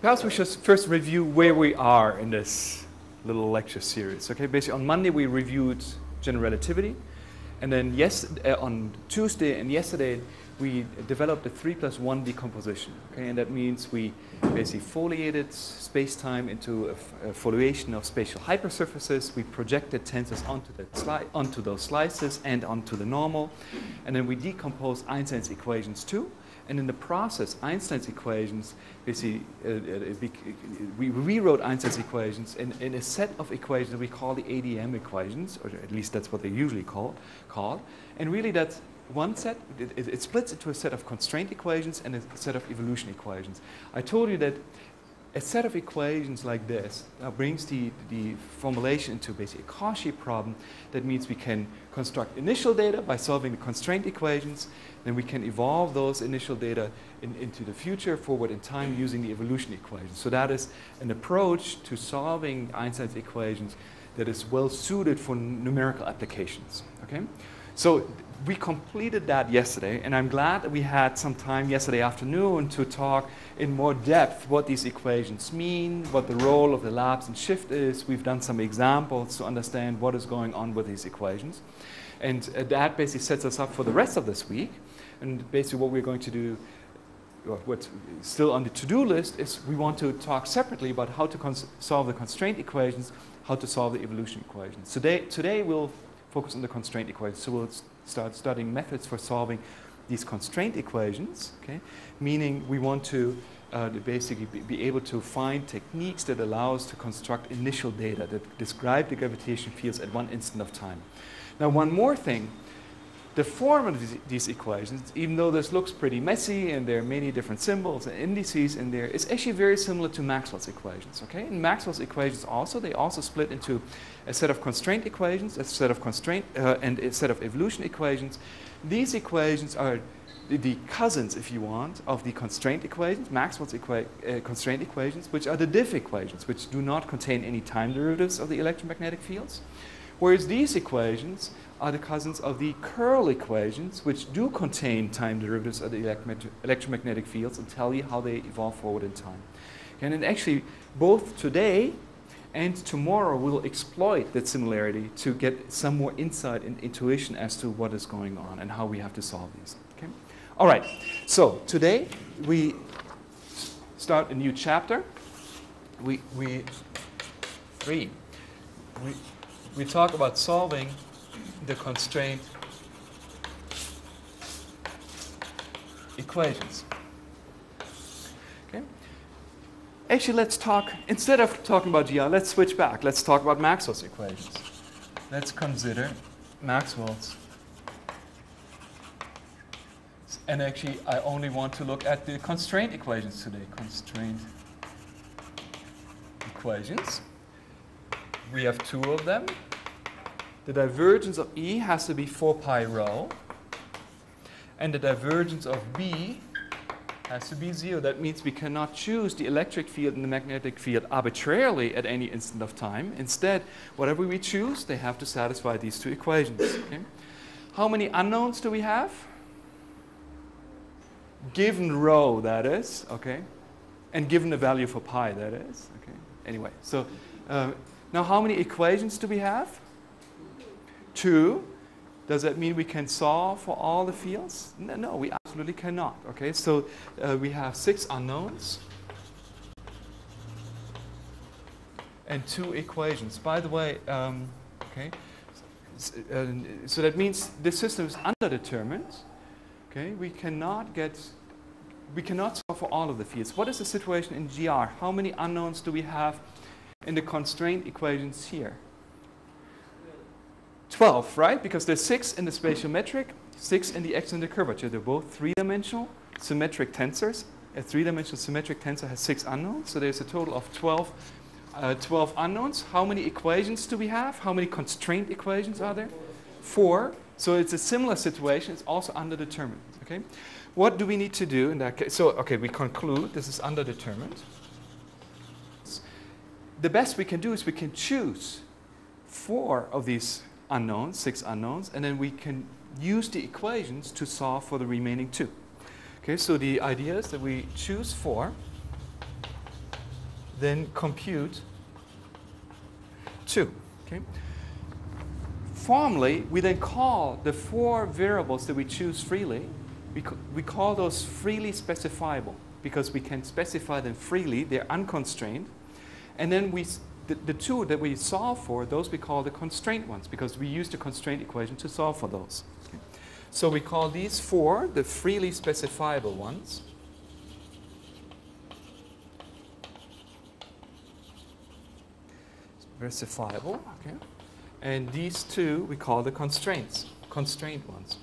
perhaps we should first review where we are in this little lecture series. Okay, basically on Monday we reviewed general relativity, and then yes, uh, on Tuesday and yesterday we developed a 3 plus 1 decomposition. Okay, and that means we basically foliated space-time into a, foliation of spatial hypersurfaces. We projected tensors onto, that onto those slices and onto the normal. And then we decomposed Einstein's equations too. And in the process, Einstein's equations, basically, uh, uh, we rewrote Einstein's equations in, in, a set of equations that we call the ADM equations, or at least that's what they're usually called. called. And really, that's one set, it, it, splits into a set of constraint equations and a set of evolution equations. I told you that a set of equations like this uh, brings the, the formulation into basically a Cauchy problem. That means we can construct initial data by solving the constraint equations, then we can evolve those initial data in, into the future, forward in time, using the evolution equations. So that is an approach to solving Einstein's equations that is well suited for numerical applications. Okay? So we completed that yesterday, and I'm glad that we had some time yesterday afternoon to talk in more depth what these equations mean, what the role of the lapse and shift is. We've done some examples to understand what is going on with these equations. And uh, that basically sets us up for the rest of this week. And basically, what we're going to do, what's still on the to do list, is we want to talk separately about how to solve the constraint equations, how to solve the evolution equations. Today, today we'll focus on the constraint equations. So we'll start studying methods for solving these constraint equations, okay? meaning we want to uh, basically be, be, able to find techniques that allow us to construct initial data that describe the gravitational fields at one instant of time. Now, one more thing the form of these, equations, even though this looks pretty messy and there are many different symbols and indices in there, is actually very similar to Maxwell's equations. Okay, and Maxwell's equations also they also split into a set of constraint equations, a set of constraint uh, and a set of evolution equations. These equations are the, the, cousins, if you want, of the constraint equations, Maxwell's equa uh, constraint equations, which are the diff equations, which do not contain any time derivatives of the electromagnetic fields. Whereas these equations are the cousins of the curl equations, which do contain time derivatives of the electromagnetic fields and tell you how they evolve forward in time. And actually, both today and tomorrow we'll exploit that similarity to get some more insight and intuition as to what is going on and how we have to solve these. Okay? All right, so today we start a new chapter. We, we, three. We, we talk about solving the constraint equations. Okay? Actually, let's talk, instead of talking about GR, let's switch back. Let's talk about Maxwell's equations. Let's consider Maxwell's. And actually, I only want to look at the constraint equations today. Constraint equations. We have two of them the divergence of E has to be 4 pi rho, and the divergence of B has to be 0. That means we cannot choose the electric field and the magnetic field arbitrarily at any instant of time. Instead, whatever we choose, they have to satisfy these two equations. Okay? How many unknowns do we have? Given rho, that is, okay? And given the value for pi, that is, okay? Anyway, so uh, now how many equations do we have? Two, does that mean we can solve for all the fields? No, no we absolutely cannot. Okay, so uh, we have six unknowns and two equations. By the way, um, okay, uh, so that means the system is underdetermined. Okay, we cannot get, we cannot solve for all of the fields. What is the situation in GR? How many unknowns do we have in the constraint equations here? 12, right? Because there's 6 in the spatial metric, 6 in the x and the curvature. They're both three-dimensional symmetric tensors. A three-dimensional symmetric tensor has 6 unknowns, so there's a total of 12, uh, 12 unknowns. How many equations do we have? How many constraint equations are there? Four. So it's a similar situation. It's also underdetermined. Okay. What do we need to do in that case? So okay, we conclude this is underdetermined. The best we can do is we can choose four of these unknowns, six unknowns, and then we can use the equations to solve for the remaining two. Okay, so the idea is that we choose four, then compute 2. Okay? Formally, we then call the four variables that we choose freely, we, we call those freely specifiable because we can specify them freely, they're unconstrained. And then we, the, the two that we solve for, those we call the constraint ones because we use the constraint equation to solve for those. So we call these four the freely specifiable ones. Specifiable, okay. And these two we call the constraints, constraint ones.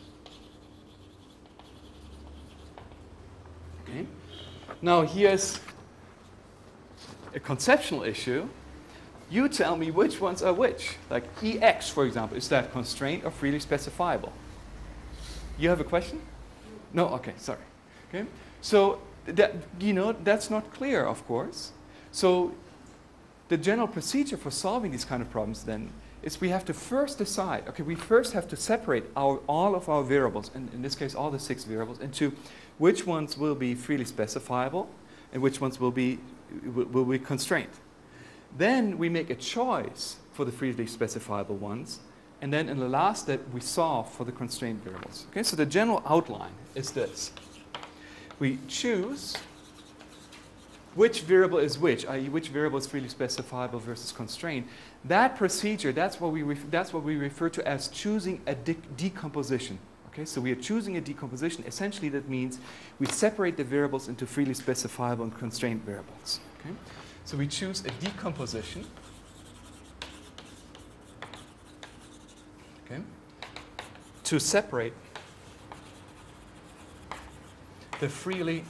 Okay. Now here's a conceptual issue. You tell me which ones are which. Like EX, for example, is that constraint or freely specifiable? You have a question? No? Okay, sorry. Okay. So that you know that's not clear, of course. So the general procedure for solving these kind of problems then is we have to first decide, okay, we first have to separate our, all of our variables, and in this case all the six variables, into which ones will be freely specifiable and which ones will be, will, will be constrained. Then we make a choice for the freely specifiable ones, and then in the last step we solve for the constrained variables. Okay, so the general outline is this. We choose which variable is which, i.e. which variable is freely specifiable versus constrained. That procedure, that's what we, that's what we refer to as choosing a de decomposition. Okay, so we are choosing a decomposition. Essentially, that means we separate the variables into freely specifiable and constrained variables. Okay? So we choose a decomposition. Okay? To separate the freely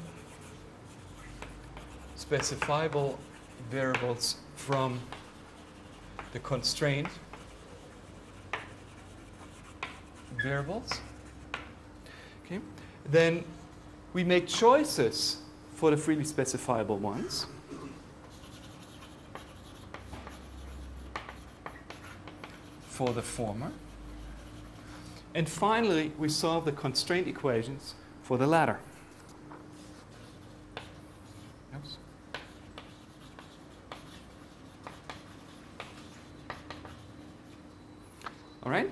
specifiable variables from the constrained variables. Okay. Then we make choices for the freely specifiable ones. For the former. And finally, we solve the constraint equations for the latter. Oops. All right?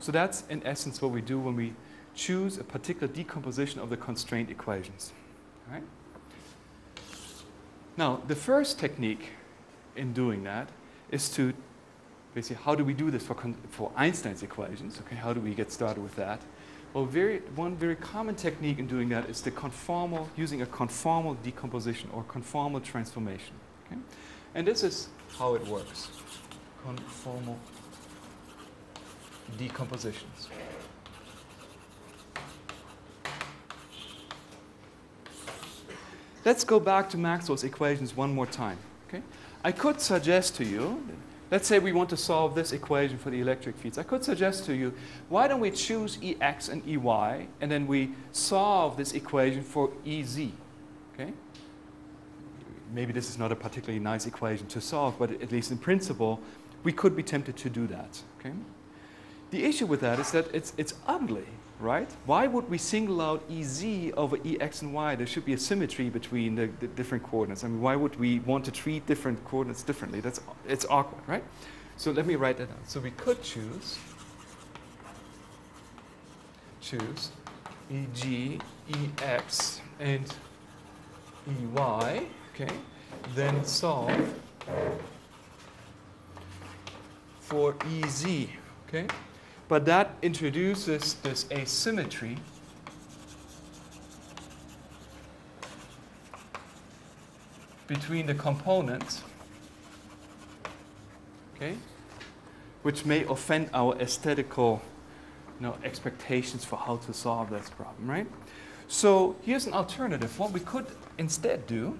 So that's in essence what we do when we choose a particular decomposition of the constraint equations. All right? Now, the first technique in doing that is to basically, how do we do this for, for Einstein's equations? Okay, how do we get started with that? Well, very, one very common technique in doing that is the conformal, using a conformal decomposition or conformal transformation. Okay? And this is how it works. Conformal decompositions. Let's go back to Maxwell's equations one more time. Okay? I could suggest to you, let's say we want to solve this equation for the electric fields. I could suggest to you, why don't we choose Ex and Ey, and then we solve this equation for Ez. Okay? Maybe this is not a particularly nice equation to solve, but at least in principle, we could be tempted to do that. Okay? The issue with that is that it's, it's ugly right? Why would we single out EZ over EX and Y? There should be a symmetry between the, the, different coordinates. I mean, why would we want to treat different coordinates differently? That's, it's awkward, right? So let me write that down. So we could choose, choose EG, EX, and EY, okay? Then solve for EZ, okay? But that introduces this asymmetry between the components, okay, which may offend our aesthetical you know, expectations for how to solve this problem, right? So here's an alternative. What we could instead do,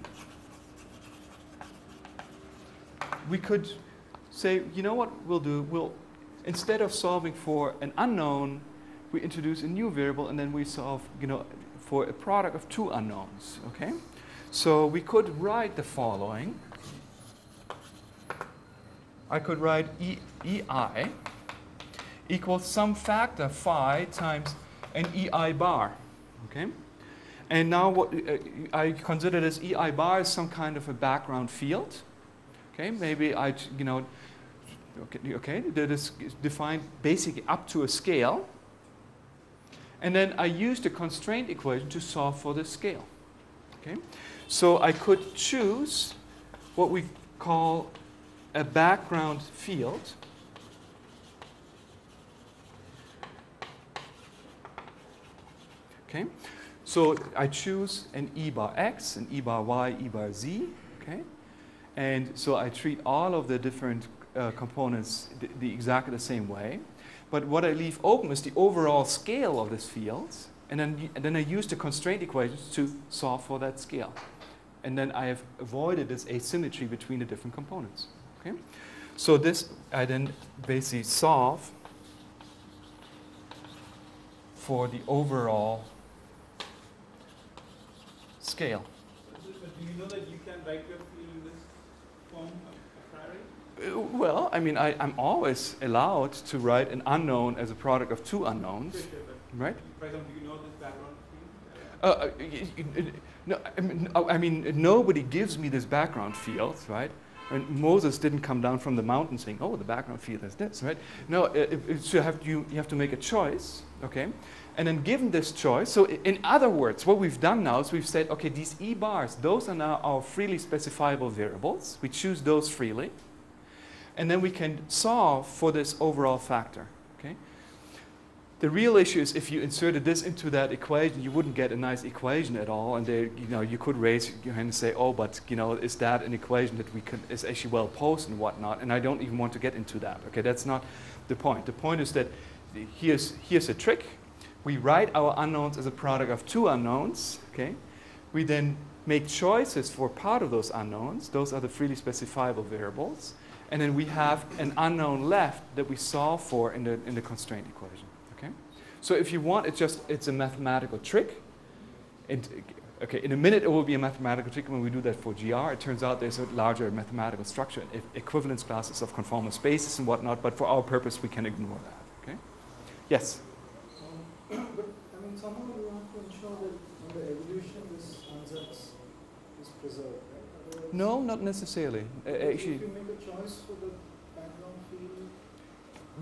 we could say, you know what we'll do? We'll instead of solving for an unknown, we introduce a new variable and then we solve, you know, for a product of two unknowns, okay? So we could write the following. I could write e, EI equals some factor phi times an EI bar, okay? And now what uh, I consider this EI bar as some kind of a background field. Okay, maybe I, you know, okay, okay, that is defined basically up to a scale. And then I use the constraint equation to solve for the scale. Okay, so I could choose what we call a background field. Okay, so I choose an e bar x, an e bar y, e bar z. Okay, and so I treat all of the different uh, components the, the exactly the same way. But what I leave open is the overall scale of this field, and then, and then I use the constraint equations to solve for that scale. And then I have avoided this asymmetry between the different components. Okay? So this, I then basically solve for the overall scale. But do you know that you can write your field in this form a priori? Uh, Well, I mean, I, I'm always allowed to write an unknown as a product of two unknowns, Sure, sure, but right? For example, do you know this background field? Uh, uh, no, I mean, I mean, nobody gives me this background field, right? And Moses didn't come down from the mountain saying, "Oh, the background field is this," right? No, it, it, it should have you. You have to make a choice, okay? And then, given this choice, so in other words, what we've done now is we've said, okay, these e bars, those are now our freely specifiable variables. We choose those freely, and then we can solve for this overall factor, okay? The real issue is if you inserted this into that equation, you wouldn't get a nice equation at all. And there, you know, you could raise your hand and say, "Oh, but you know, is that an equation that we can is actually well posed and whatnot?" And I don't even want to get into that. Okay, that's not the point. The point is that here's here's a trick. We write our unknowns as a product of two unknowns. Okay, we then make choices for part of those unknowns. Those are the freely specifiable variables. And then we have an unknown left that we solve for in the in the constraint equation. Okay. So if you want, it's just it's a mathematical trick. And okay, in a minute it will be a mathematical trick when we do that for GR. It turns out there's a larger mathematical structure, equivalence classes of conformal spaces and whatnot. But for our purpose, we can ignore that. Okay. Yes. Um, but, I mean, somehow you have to ensure that the evolution this ansatz is preserved, right? Otherwise- No, not necessarily. Uh, If actually, you make a choice for the background field,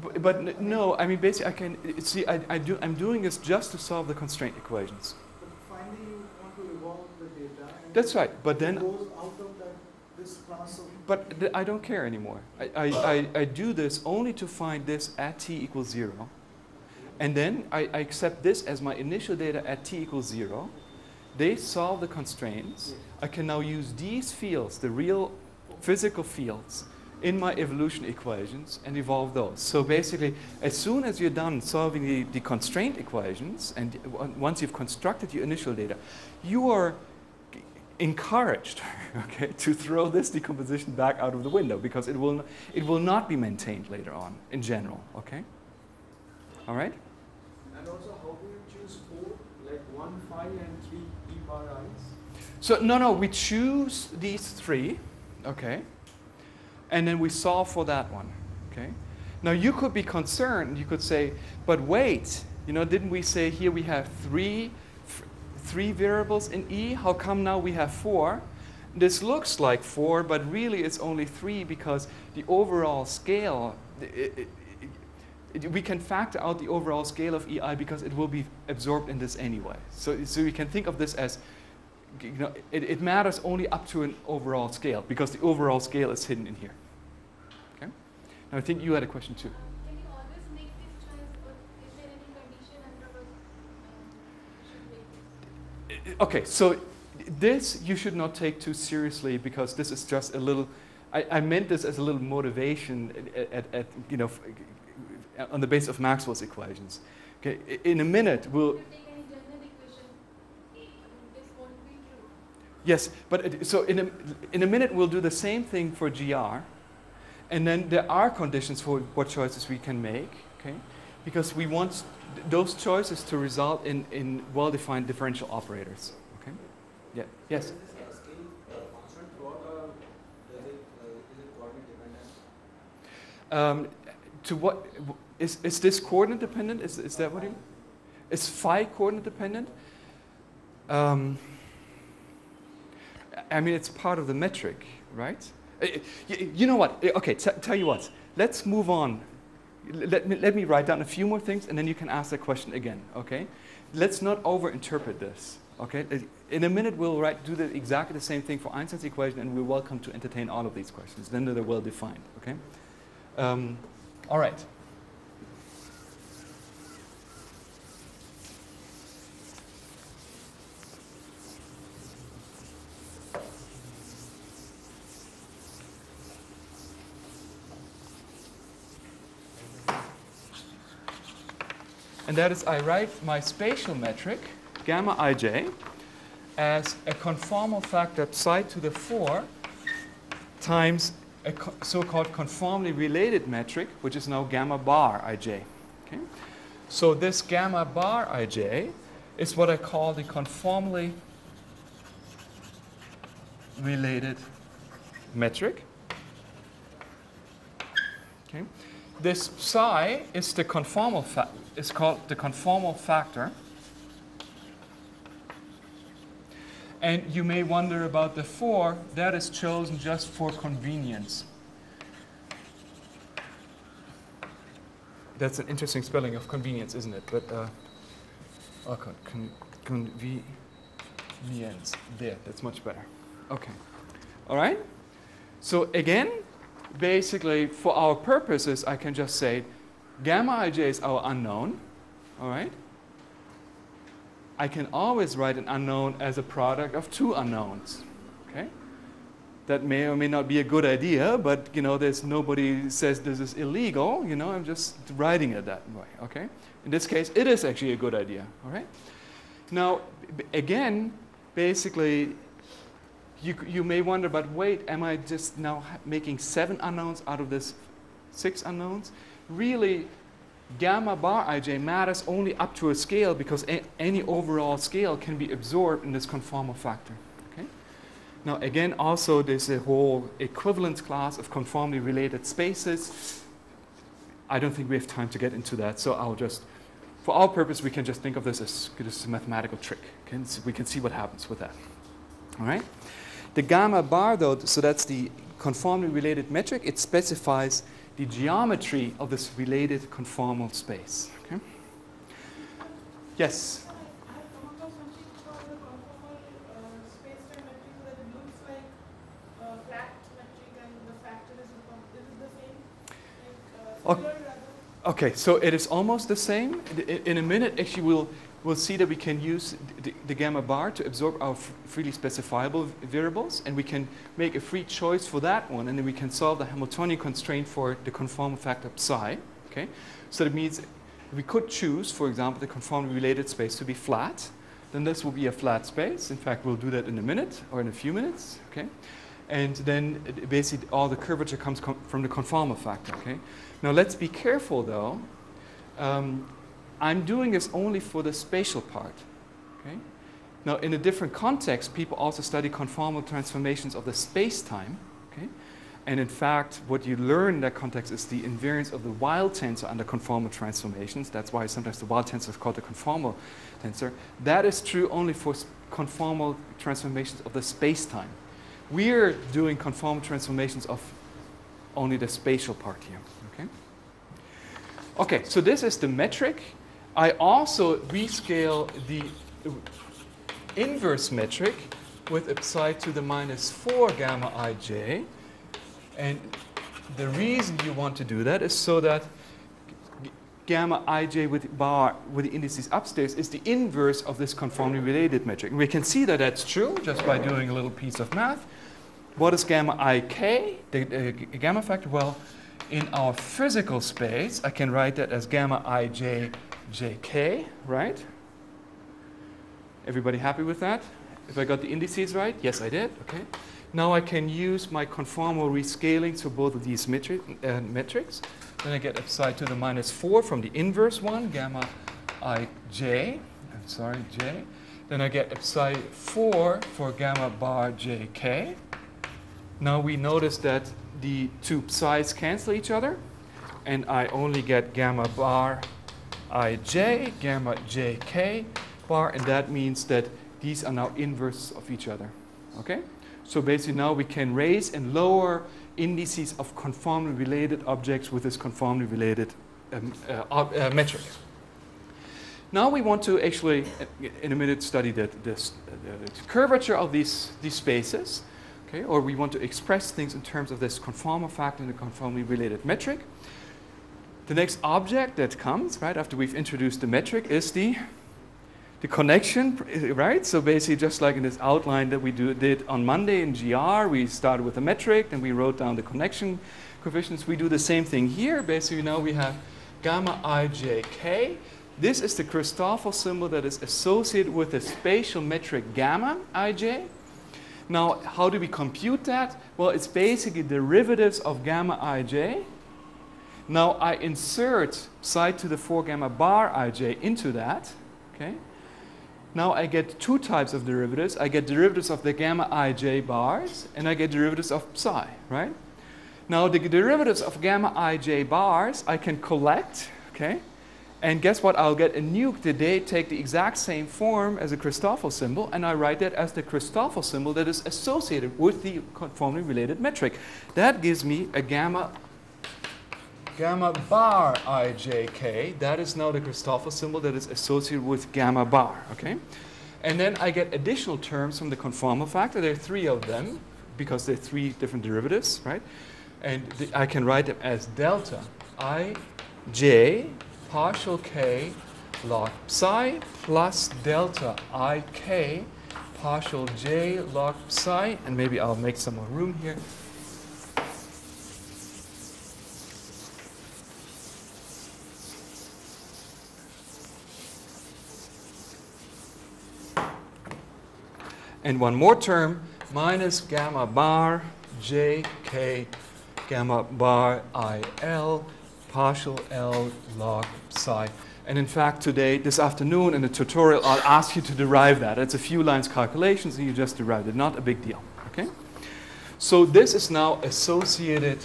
but, but no. I mean, basically, I can uh, see. I, I do. I'm doing this just to solve the constraint equations. but finally you want to evolve the data. and That's right. But then goes out of that, this class. But th- I don't care anymore. I, I, I, I do this only to find this at t equals zero. And then I, I accept this as my initial data at t equals zero. They solve the constraints. I can now use these fields, the real physical fields, in my evolution equations and evolve those. So basically, as soon as you're done solving the, the constraint equations, and once you've constructed your initial data, you are encouraged okay, to throw this decomposition back out of the window because it will, it will not be maintained later on in general. Okay? All right? And also, how do you choose four, like one, five, and three E bar i's? So, no, no, we choose these three, okay? And then we solve for that one, okay? Now, you could be concerned, you could say, but wait, you know, didn't we say here we have three, three variables in E? How come now we have four? This looks like four, but really it's only three because the overall scale, i- i- i- it- we can factor out the overall scale of EI because it will be absorbed in this anyway. So, so you can think of this as you know, it, it matters only up to an overall scale because the overall scale is hidden in here. Okay? Now I think you had a question too. Can you always make this choice, or is there any condition under which you should make this? Okay, so this you should not take too seriously because this is just a little. I, I meant this as a little motivation at, at, at you know on the basis of Maxwell's equations. Okay, in a minute we'll If you take any general equation, I mean, this won't be true. Yes, but it, so in a, in a minute we'll do the same thing for GR, and then there are conditions for what choices we can make, okay? Because we want those choices to result in, in well-defined differential operators, okay? Yeah. Yes. Is this a scale uh, constant throughout, or does it, uh, is it coordinate dependent? Um, to what is is this coordinate dependent? Is is that what you? Is phi coordinate dependent? Um, I mean, it's part of the metric, right? Uh, You know what? Uh, Okay, tell you what. Let's move on. Let me, let me write down a few more things, and then you can ask the question again. Okay? Let's not overinterpret this. Okay? Uh, In a minute, we'll write, do the, exactly the same thing for Einstein's equation, and we're welcome to entertain all of these questions. Then they're well defined. Okay? Um, all right. And that is, I write my spatial metric, gamma ij, as a conformal factor psi to the 4 times a co- so-called conformally related metric, which is now gamma bar ij. Okay? So this gamma bar ij is what I call the conformally related metric. Okay? This psi is the conformal fa- is called the conformal factor. And you may wonder about the 4, that is chosen just for convenience. That's an interesting spelling of convenience, isn't it? But, uh, oh, con- con- convenience. There, that's much better. Okay. All right? So, again, basically, for our purposes, I can just say gamma ij is our unknown. All right? I can always write an unknown as a product of two unknowns. Okay? That may or may not be a good idea, but you know, there's nobody says this is illegal. You know, I'm just writing it that way. Okay? In this case, it is actually a good idea. All right? Now, again, basically, you, you may wonder, but wait, am I just now making seven unknowns out of this six unknowns? Really, gamma bar ij matters only up to a scale because a- any overall scale can be absorbed in this conformal factor. Okay? Now, again, also there's a whole equivalence class of conformally related spaces. I don't think we have time to get into that, so I'll just, for our purpose, we can just think of this as just a mathematical trick. Okay? So we can see what happens with that. All right? The gamma bar, though, so that's the conformally related metric, it specifies the geometry of this related conformal space. Okay? Yes? Okay, so it is almost the same. In a minute, actually, we'll, we'll see that we can use the, the gamma bar to absorb our freely specifiable variables, and we can make a free choice for that one, and then we can solve the Hamiltonian constraint for the conformal factor psi. Okay, so that means we could choose, for example, the conformally related space to be flat. Then this will be a flat space. In fact, we'll do that in a minute or in a few minutes. Okay, and then basically all the curvature comes com- from the conformal factor. Okay. Now let's be careful though. Um, I'm doing this only for the spatial part. Okay? Now, in a different context, people also study conformal transformations of the space-time. Okay? And in fact, what you learn in that context is the invariance of the Weyl tensor under conformal transformations. That's why sometimes the Weyl tensor is called the conformal tensor. That is true only for conformal transformations of the space-time. We're doing conformal transformations of only the spatial part here. Okay? Okay, so this is the metric. I also rescale the inverse metric with psi to the minus 4 gamma ij. And the reason you want to do that is so that gamma ij with bar with the indices upstairs is the inverse of this conformally related metric. And we can see that that's true just by doing a little piece of math. What is gamma ik, the, g- gamma factor? Well, in our physical space, I can write that as gamma ij jk, right? Everybody happy with that? If I got the indices right? Yes, I did. Okay. Now I can use my conformal rescaling to both of these metri- uh, metrics. Then I get psi to the minus 4 from the inverse one, gamma ij. I'm sorry, j. Then I get psi 4 for gamma bar jk. Now we notice that the two psi's cancel each other, and I only get gamma bar ij, gamma jk bar, and that means that these are now inverses of each other. Okay? So basically now we can raise and lower indices of conformally related objects with this conformally related um, uh, uh, metric. Now we want to actually, uh, in a minute, study the, this, uh, the curvature of these, these spaces, okay? Or we want to express things in terms of this conformal factor and the conformally related metric. The next object that comes, right, after we've introduced the metric is the, the connection, right? So basically just like in this outline that we do, did on Monday in GR, we started with the metric, and we wrote down the connection coefficients. We do the same thing here. Basically now we have gamma ijk. This is the Christoffel symbol that is associated with the spatial metric gamma ij. Now, how do we compute that? Well, it's basically derivatives of gamma ij. Now, I insert psi to the 4 gamma bar ij into that. Okay. Now I get two types of derivatives. I get derivatives of the gamma ij bars, and I get derivatives of psi, right? Now the derivatives of gamma ij bars I can collect, okay? And guess what? I'll get a new, they take the exact same form as a Christoffel symbol, and I write that as the Christoffel symbol that is associated with the conformally related metric. That gives me a gamma, gamma bar ijk. That is now the Christoffel symbol that is associated with gamma bar, okay? And then I get additional terms from the conformal factor. There are three of them, because there are three different derivatives, right? And the, I can write them as delta ij partial k log psi plus delta ik partial j log psi. And maybe I'll make some more room here. And one more term, minus gamma bar jk gamma bar il partial L log psi. And in fact, today, this afternoon in the tutorial, I'll ask you to derive that. It's a few lines calculations and you just derive it. Not a big deal, okay? So this is now associated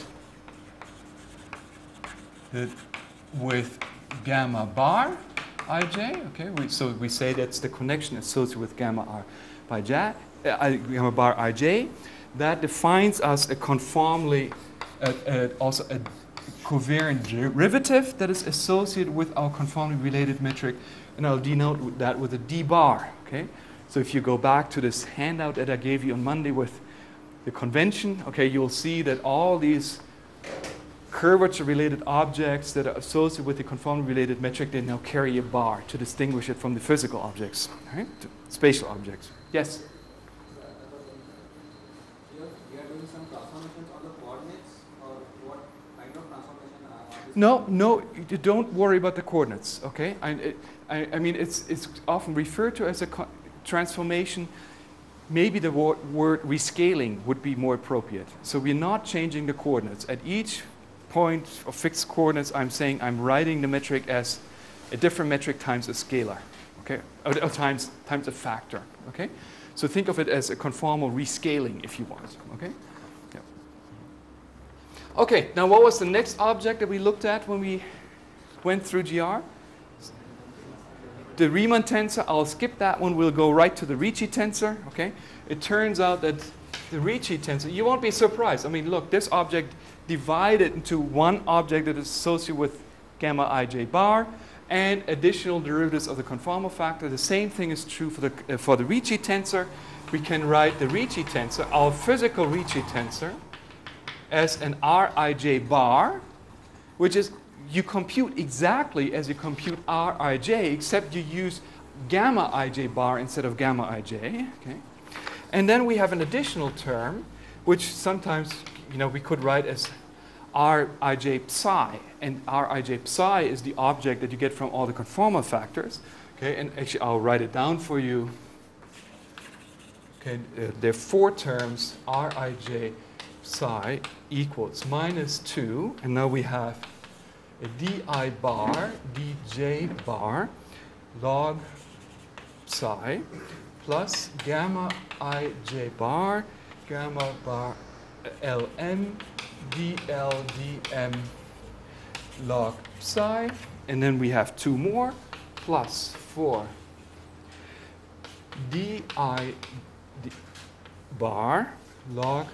with gamma bar ij, okay? We, so we say that's the connection associated with gamma r by j, uh, gamma bar ij. That defines us a conformally, uh, uh, also a covariant derivative that is associated with our conformally related metric, and I'll denote that with a d bar. Okay, so if you go back to this handout that I gave you on Monday with the convention, okay, you'll see that all these curvature-related objects that are associated with the conformally related metric, they now carry a bar to distinguish it from the physical objects, right? Spatial objects. Yes. No, no, don't worry about the coordinates, okay? I, I, I mean, it's, it's often referred to as a transformation. Maybe the word, word rescaling would be more appropriate. So we're not changing the coordinates. At each point of fixed coordinates, I'm saying I'm writing the metric as a different metric times a scalar, okay? Or, or times, times a factor, okay? So think of it as a conformal rescaling if you want, okay? Okay, now what was the next object that we looked at when we went through GR? The Riemann tensor, I'll skip that one, we'll go right to the Ricci tensor, okay? It turns out that the Ricci tensor, you won't be surprised. I mean, look, this object divided into one object that is associated with gamma ij bar and additional derivatives of the conformal factor. The same thing is true for the, uh, for the Ricci tensor. We can write the Ricci tensor, our physical Ricci tensor, as an Rij bar, which is you compute exactly as you compute Rij, except you use gamma ij bar instead of gamma ij. Okay? And then we have an additional term, which sometimes you know we could write as Rij psi, and Rij psi is the object that you get from all the conformal factors. Okay, and actually I'll write it down for you. Okay, uh, there are four terms. Rij psi equals minus 2, and now we have a di bar, dj bar, log psi, plus gamma ij bar, gamma bar ln, dl dm log psi, and then we have two more, plus 4 di d bar log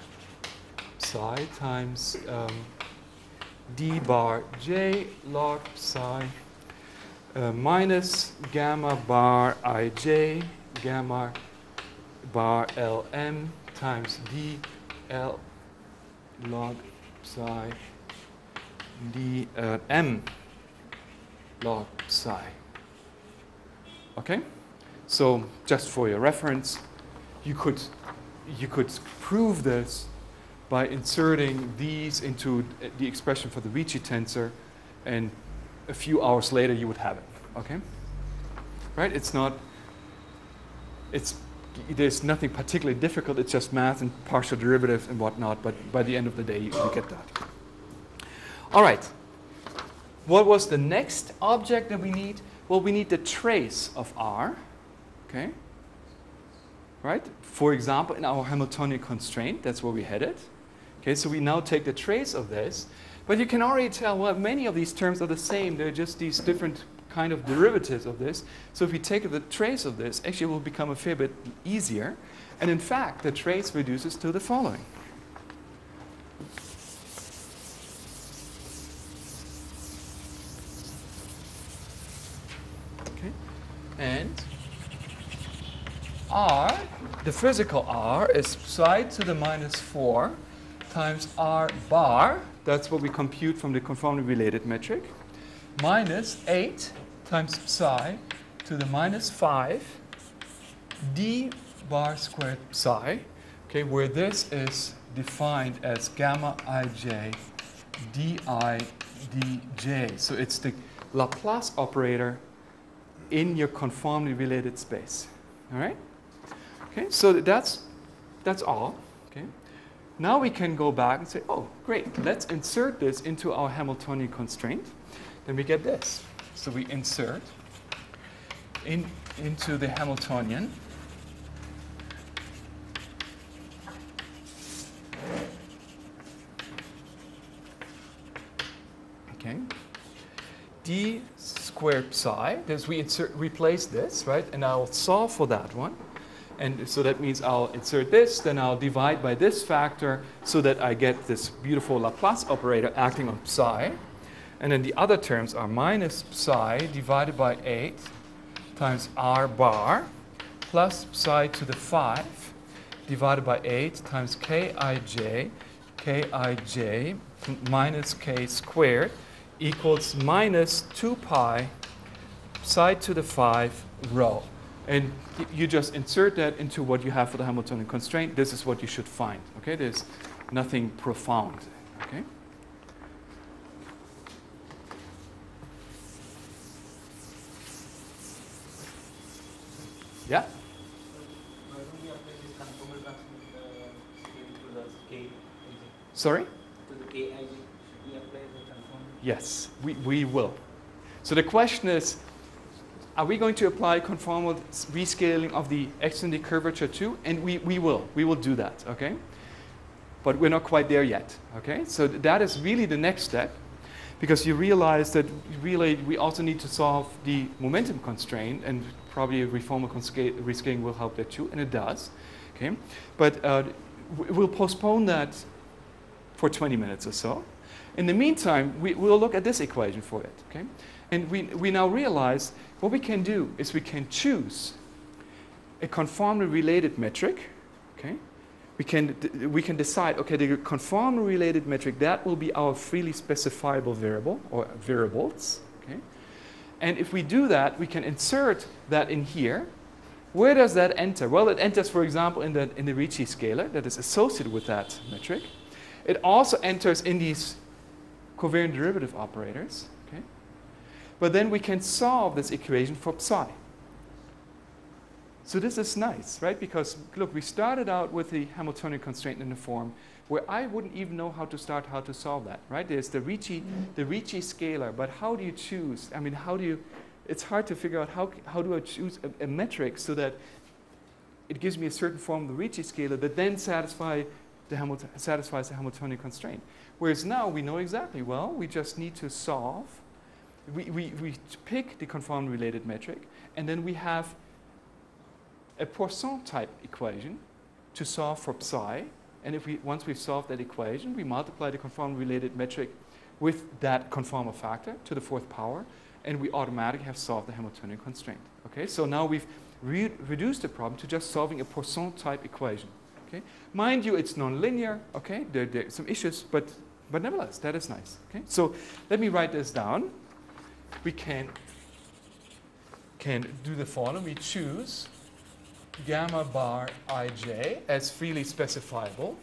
psi times um, d bar j log psi uh, minus gamma bar ij gamma bar lm times d l log psi d uh, m log psi. Okay? So just for your reference, you could, you could prove this by inserting these into the expression for the Ricci tensor, and a few hours later you would have it. Okay? Right? It's not, it's, there's nothing particularly difficult, it's just math and partial derivatives and whatnot, but by the end of the day you, get that. All right. What was the next object that we need? Well, we need the trace of R. Okay? Right? For example, in our Hamiltonian constraint, that's where we headed. Okay, so we now take the trace of this. But you can already tell, well, many of these terms are the same. They're just these different kind of derivatives of this. So if we take the trace of this, actually it will become a fair bit easier. And in fact, the trace reduces to the following. Okay, and r, the physical r, is psi to the minus 4 times r bar, that's what we compute from the conformally related metric, minus 8 times psi to the minus 5 d bar squared psi, okay, where this is defined as gamma ij di dj. So it's the Laplace operator in your conformally related space. All right? Okay, so that's, that's all. Okay. Now we can go back and say, oh, great, let's insert this into our Hamiltonian constraint. Then we get this. So we insert in, into the Hamiltonian. Okay. d squared psi, as we insert, replace this, right? And I'll solve for that one. And so that means I'll insert this, then I'll divide by this factor so that I get this beautiful Laplace operator acting on psi. And then the other terms are minus psi divided by 8 times r bar plus psi to the 5 divided by 8 times kij, kij minus k squared equals minus 2 pi psi to the 5 rho. And you just insert that into what you have for the Hamiltonian constraint. This is what you should find. Okay, there's nothing profound. Okay. Sorry. to the Kij? Should we apply the transform? Yes, we, we will. So the question is, are we going to apply conformal rescaling of the extrinsic curvature too? And we, we will. We will do that, okay? But we're not quite there yet, okay? So th- that is really the next step because you realize that really we also need to solve the momentum constraint and probably a conformal rescaling will help that too, and it does, okay? But uh, we'll postpone that for 20 minutes or so. In the meantime, we, we'll look at this equation for it, okay? And we, we now realize what we can do is we can choose a conformally related metric, okay? We can, we can decide, okay, the conformally related metric, that will be our freely specifiable variable, or variables, okay? And if we do that, we can insert that in here. Where does that enter? Well, it enters, for example, in the, in the Ricci scalar that is associated with that metric. It also enters in these covariant derivative operators. Okay? But then we can solve this equation for psi. So this is nice, right? Because look, we started out with the Hamiltonian constraint in the form where I wouldn't even know how to start how to solve that, right? There's the Ricci, the Ricci scalar, but how do you choose? I mean, how do you? It's hard to figure out how, how do I choose a, a metric so that it gives me a certain form of the Ricci scalar that then satisfy the Hamilton, satisfies the Hamiltonian constraint. Whereas now we know exactly, well, we just need to solve, we, we, we pick the conformally related metric, and then we have a Poisson type equation to solve for psi. And if we, once we've solved that equation, we multiply the conformal related metric with that conformal factor to the fourth power, and we automatically have solved the Hamiltonian constraint. Okay, so now we've re reduced the problem to just solving a Poisson type equation. Okay, mind you, it's nonlinear. Okay, there, there are some issues, but but nevertheless, that is nice. Okay, so let me write this down. We can can do the following. We choose gamma bar ij as freely specifiable.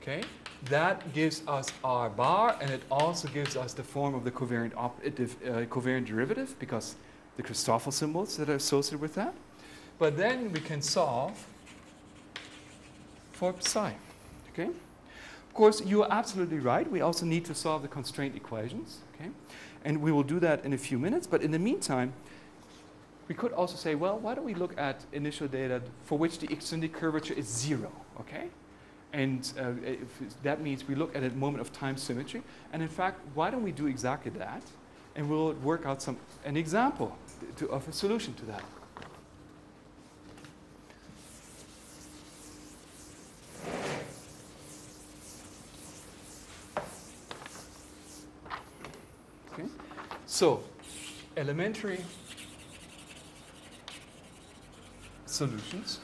Okay, that gives us r bar, and it also gives us the form of the covariant, uh, uh, covariant derivative because the Christoffel symbols that are associated with that. But then we can solve for psi. Okay. Of course, you are absolutely right. We also need to solve the constraint equations. Okay, and we will do that in a few minutes. But in the meantime, we could also say, well, why don't we look at initial data for which the extrinsic curvature is zero? Okay. And uh, that means we look at a moment of time symmetry. And in fact, why don't we do exactly that? And we'll work out some an example to, of a solution to that. Okay. So, elementary solutions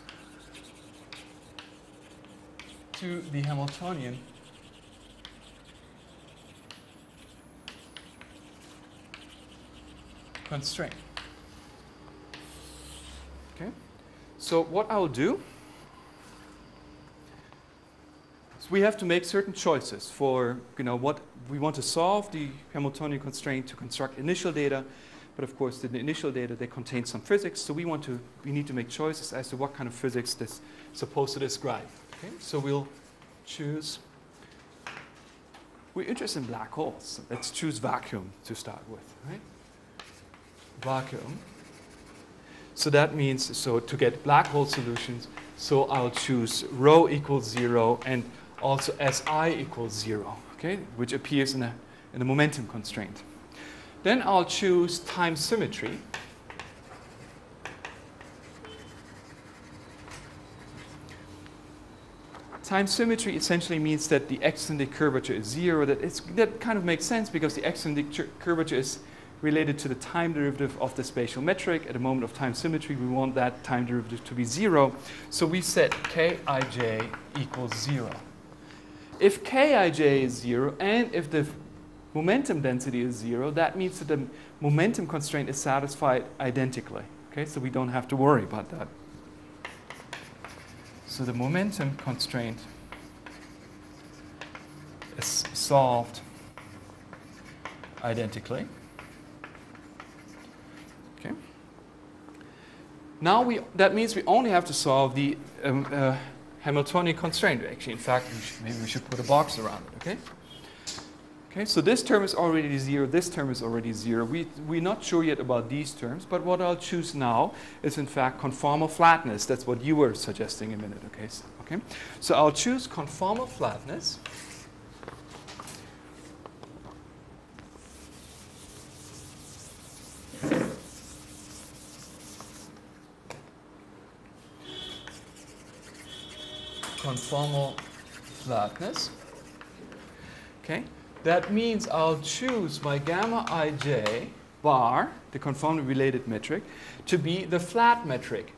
to the Hamiltonian constraint. Okay? So what I'll do is we have to make certain choices for you know what we want to solve the Hamiltonian constraint to construct initial data, but of course the initial data they contain some physics, so we want to we need to make choices as to what kind of physics this is supposed to describe. Okay? So we'll choose we're interested in black holes. Let's choose vacuum to start with, right? Vacuum. So that means, so to get black hole solutions, so I'll choose rho equals zero and also Si equals zero, okay, which appears in a, in a momentum constraint. Then I'll choose time symmetry. Time symmetry essentially means that the extrinsic curvature is zero. That, it's, that kind of makes sense because the extrinsic curvature is related to the time derivative of the spatial metric. At a moment of time symmetry, we want that time derivative to be zero. So we set kij equals zero. If kij is zero and if the momentum density is zero, that means that the momentum constraint is satisfied identically. Okay, so we don't have to worry about that. So the momentum constraint is solved identically. Okay. Now we, that means we only have to solve the um, uh, Hamiltonian constraint. Actually, in fact, we should, maybe we should put a box around it. Okay. Okay, so this term is already zero, this term is already zero. We, we're not sure yet about these terms, but what I'll choose now is in fact conformal flatness. That's what you were suggesting a minute, okay? So, okay? so I'll choose conformal flatness. Conformal flatness. Okay, that means I'll choose my gamma ij bar, the conformally related metric, to be the flat metric,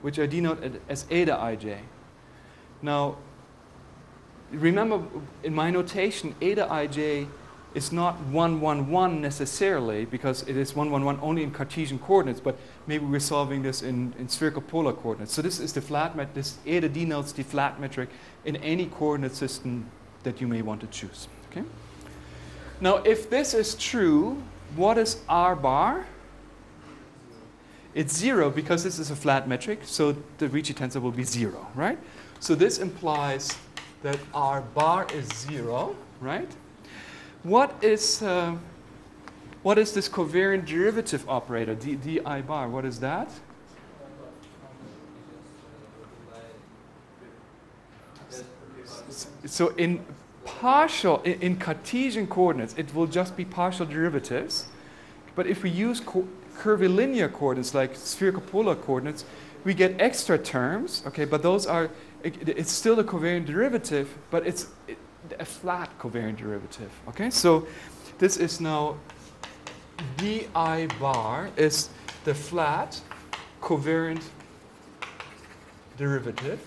which I denote as eta ij. Now, remember in my notation, eta ij is not 111 necessarily because it is 111 only in Cartesian coordinates, but maybe we're solving this in, in spherical polar coordinates. So this is the flat metric, this eta denotes the flat metric in any coordinate system that you may want to choose. Okay? Now, if this is true, what is r bar? It's zero because this is a flat metric, so the Ricci tensor will be zero, right? So this implies that r bar is zero, right? What is, uh, what is this covariant derivative operator, d, di bar? What is that? So in partial, in, Cartesian coordinates, it will just be partial derivatives. But if we use co curvilinear coordinates like spherical polar coordinates, we get extra terms, okay, but those are, it, it's still a covariant derivative, but it's it, a flat covariant derivative, okay? So this is now di bar is the flat covariant derivative,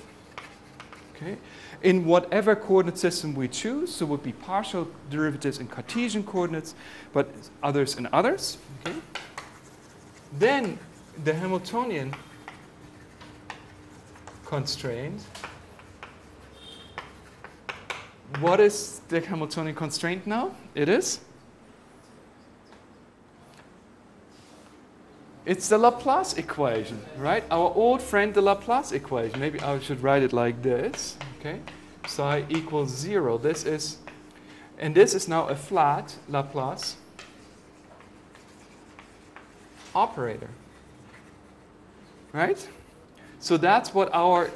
okay? In whatever coordinate system we choose, so it would be partial derivatives in Cartesian coordinates, but others in others, okay? Then the Hamiltonian constraint. What is the Hamiltonian constraint now? It is? It's the Laplace equation, right? Our old friend, the Laplace equation. Maybe I should write it like this, okay? Psi equals zero. This is, and this is now a flat Laplace operator, right? So that's what our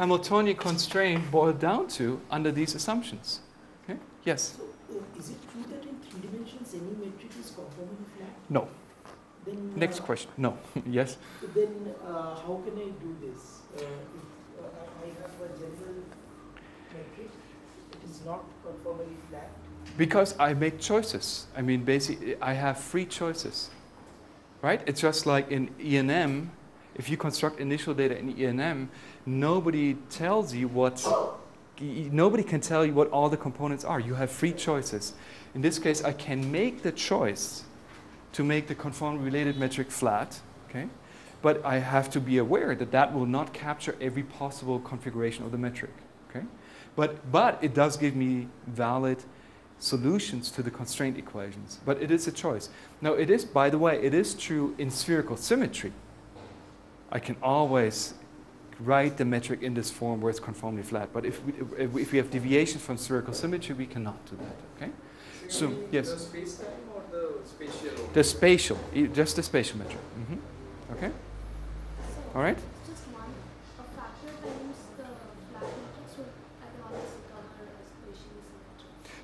Hamiltonian constraint boiled down to under these assumptions. Okay? Yes? So, uh, is it true that in three dimensions any metric is conformally flat? No. Then, Next uh, question. No. yes? Then uh, how can I do this? Uh, if uh, I I have a general metric, it is not conformally flat. Because I make choices. I mean, basically, I have free choices. Right? It's just like in ENM, if you construct initial data in ENM, nobody tells you what, nobody can tell you what all the components are. You have free choices. In this case, I can make the choice to make the conformally related metric flat, okay? But I have to be aware that that will not capture every possible configuration of the metric, okay? But, but it does give me valid solutions to the constraint equations. But it is a choice. Now, it is, by the way, it is true in spherical symmetry. I can always write the metric in this form where it's conformally flat. But if we, if we- have deviations from spherical symmetry, we cannot do that, okay? So, you mean yes. The space time or the spatial? The spatial, just the spatial metric. hmm Okay? So, All right? Just one, a factor times the flat matrix would, I always cover a spatially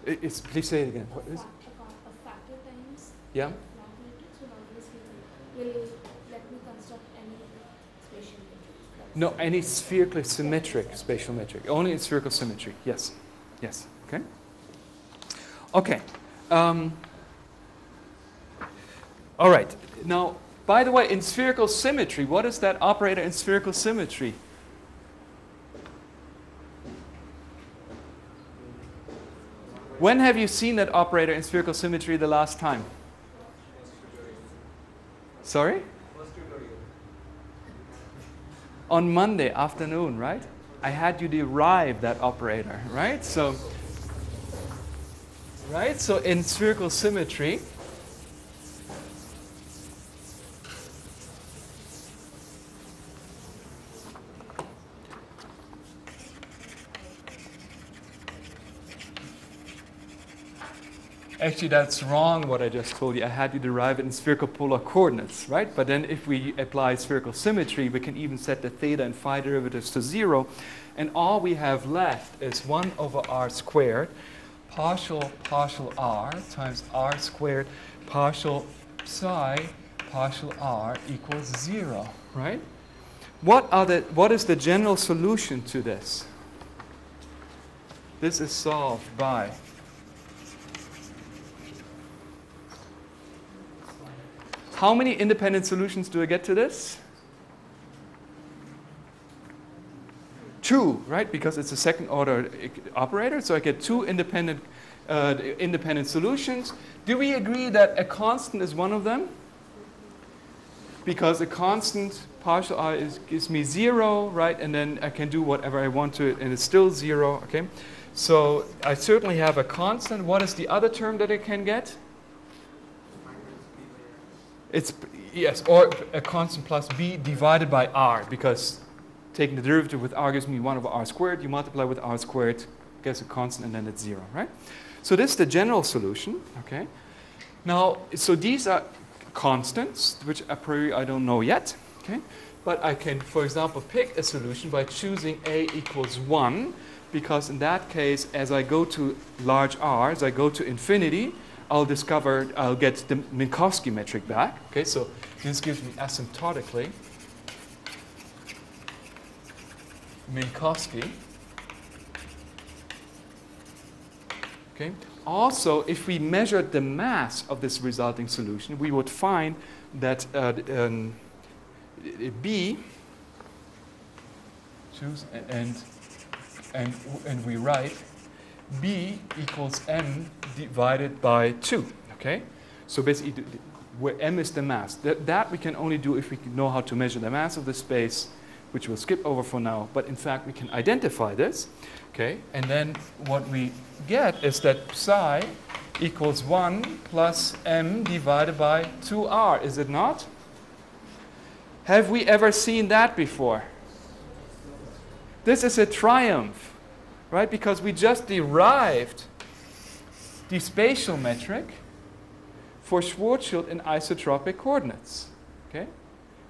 symmetric. It's, please say it again. What A is? fa- a fa- a factor times Yeah? flat matrix will always give me, will let me construct any spatial matrix. That's- No, any spherically symmetric spatial metric. Only in spherical symmetry. Yes. Yes. Okay. Okay. Um, all right. Now, by the way, in spherical symmetry, what is that operator in spherical symmetry? When have you seen that operator in spherical symmetry the last time? Sorry? On Monday afternoon, right? I had you derive that operator, right? So, right? So in spherical symmetry, Actually, that's wrong what I just told you. I had you derive it in spherical polar coordinates, right? But then if we apply spherical symmetry, we can even set the theta and phi derivatives to zero. And all we have left is 1 over r squared, partial partial r times r squared partial psi partial r equals zero, right? What, are the, what is the general solution to this? This is solved by How many independent solutions do I get to this? Two, right? Because it's a second order operator, so I get two independent, uh, independent solutions. Do we agree that a constant is one of them? Because a constant partial r is, gives me zero, right? And then I can do whatever I want to it, and it's still zero, okay? So I certainly have a constant. What is the other term that I can get? It's yes, or a constant plus b divided by r because taking the derivative with r gives me 1 over r squared. You multiply with r squared, gets a constant, and then it's 0, right? So this is the general solution, okay? Now, so these are constants, which a priori I don't know yet, okay? But I can, for example, pick a solution by choosing a equals 1 because in that case, as I go to large r, as I go to infinity, I'll discover, I'll get the Minkowski metric back. Okay, so this gives me asymptotically Minkowski. Okay. Also, if we measured the mass of this resulting solution, we would find that uh, um, B choose and and and we write B equals M divided by 2. Okay? So basically, where M is the mass. That, that we can only do if we know how to measure the mass of the space, which we'll skip over for now. But in fact, we can identify this. Okay? And then what we get is that psi equals 1 plus M divided by 2R, is it not? Have we ever seen that before? This is a triumph right? Because we just derived the spatial metric for Schwarzschild in isotropic coordinates. Okay?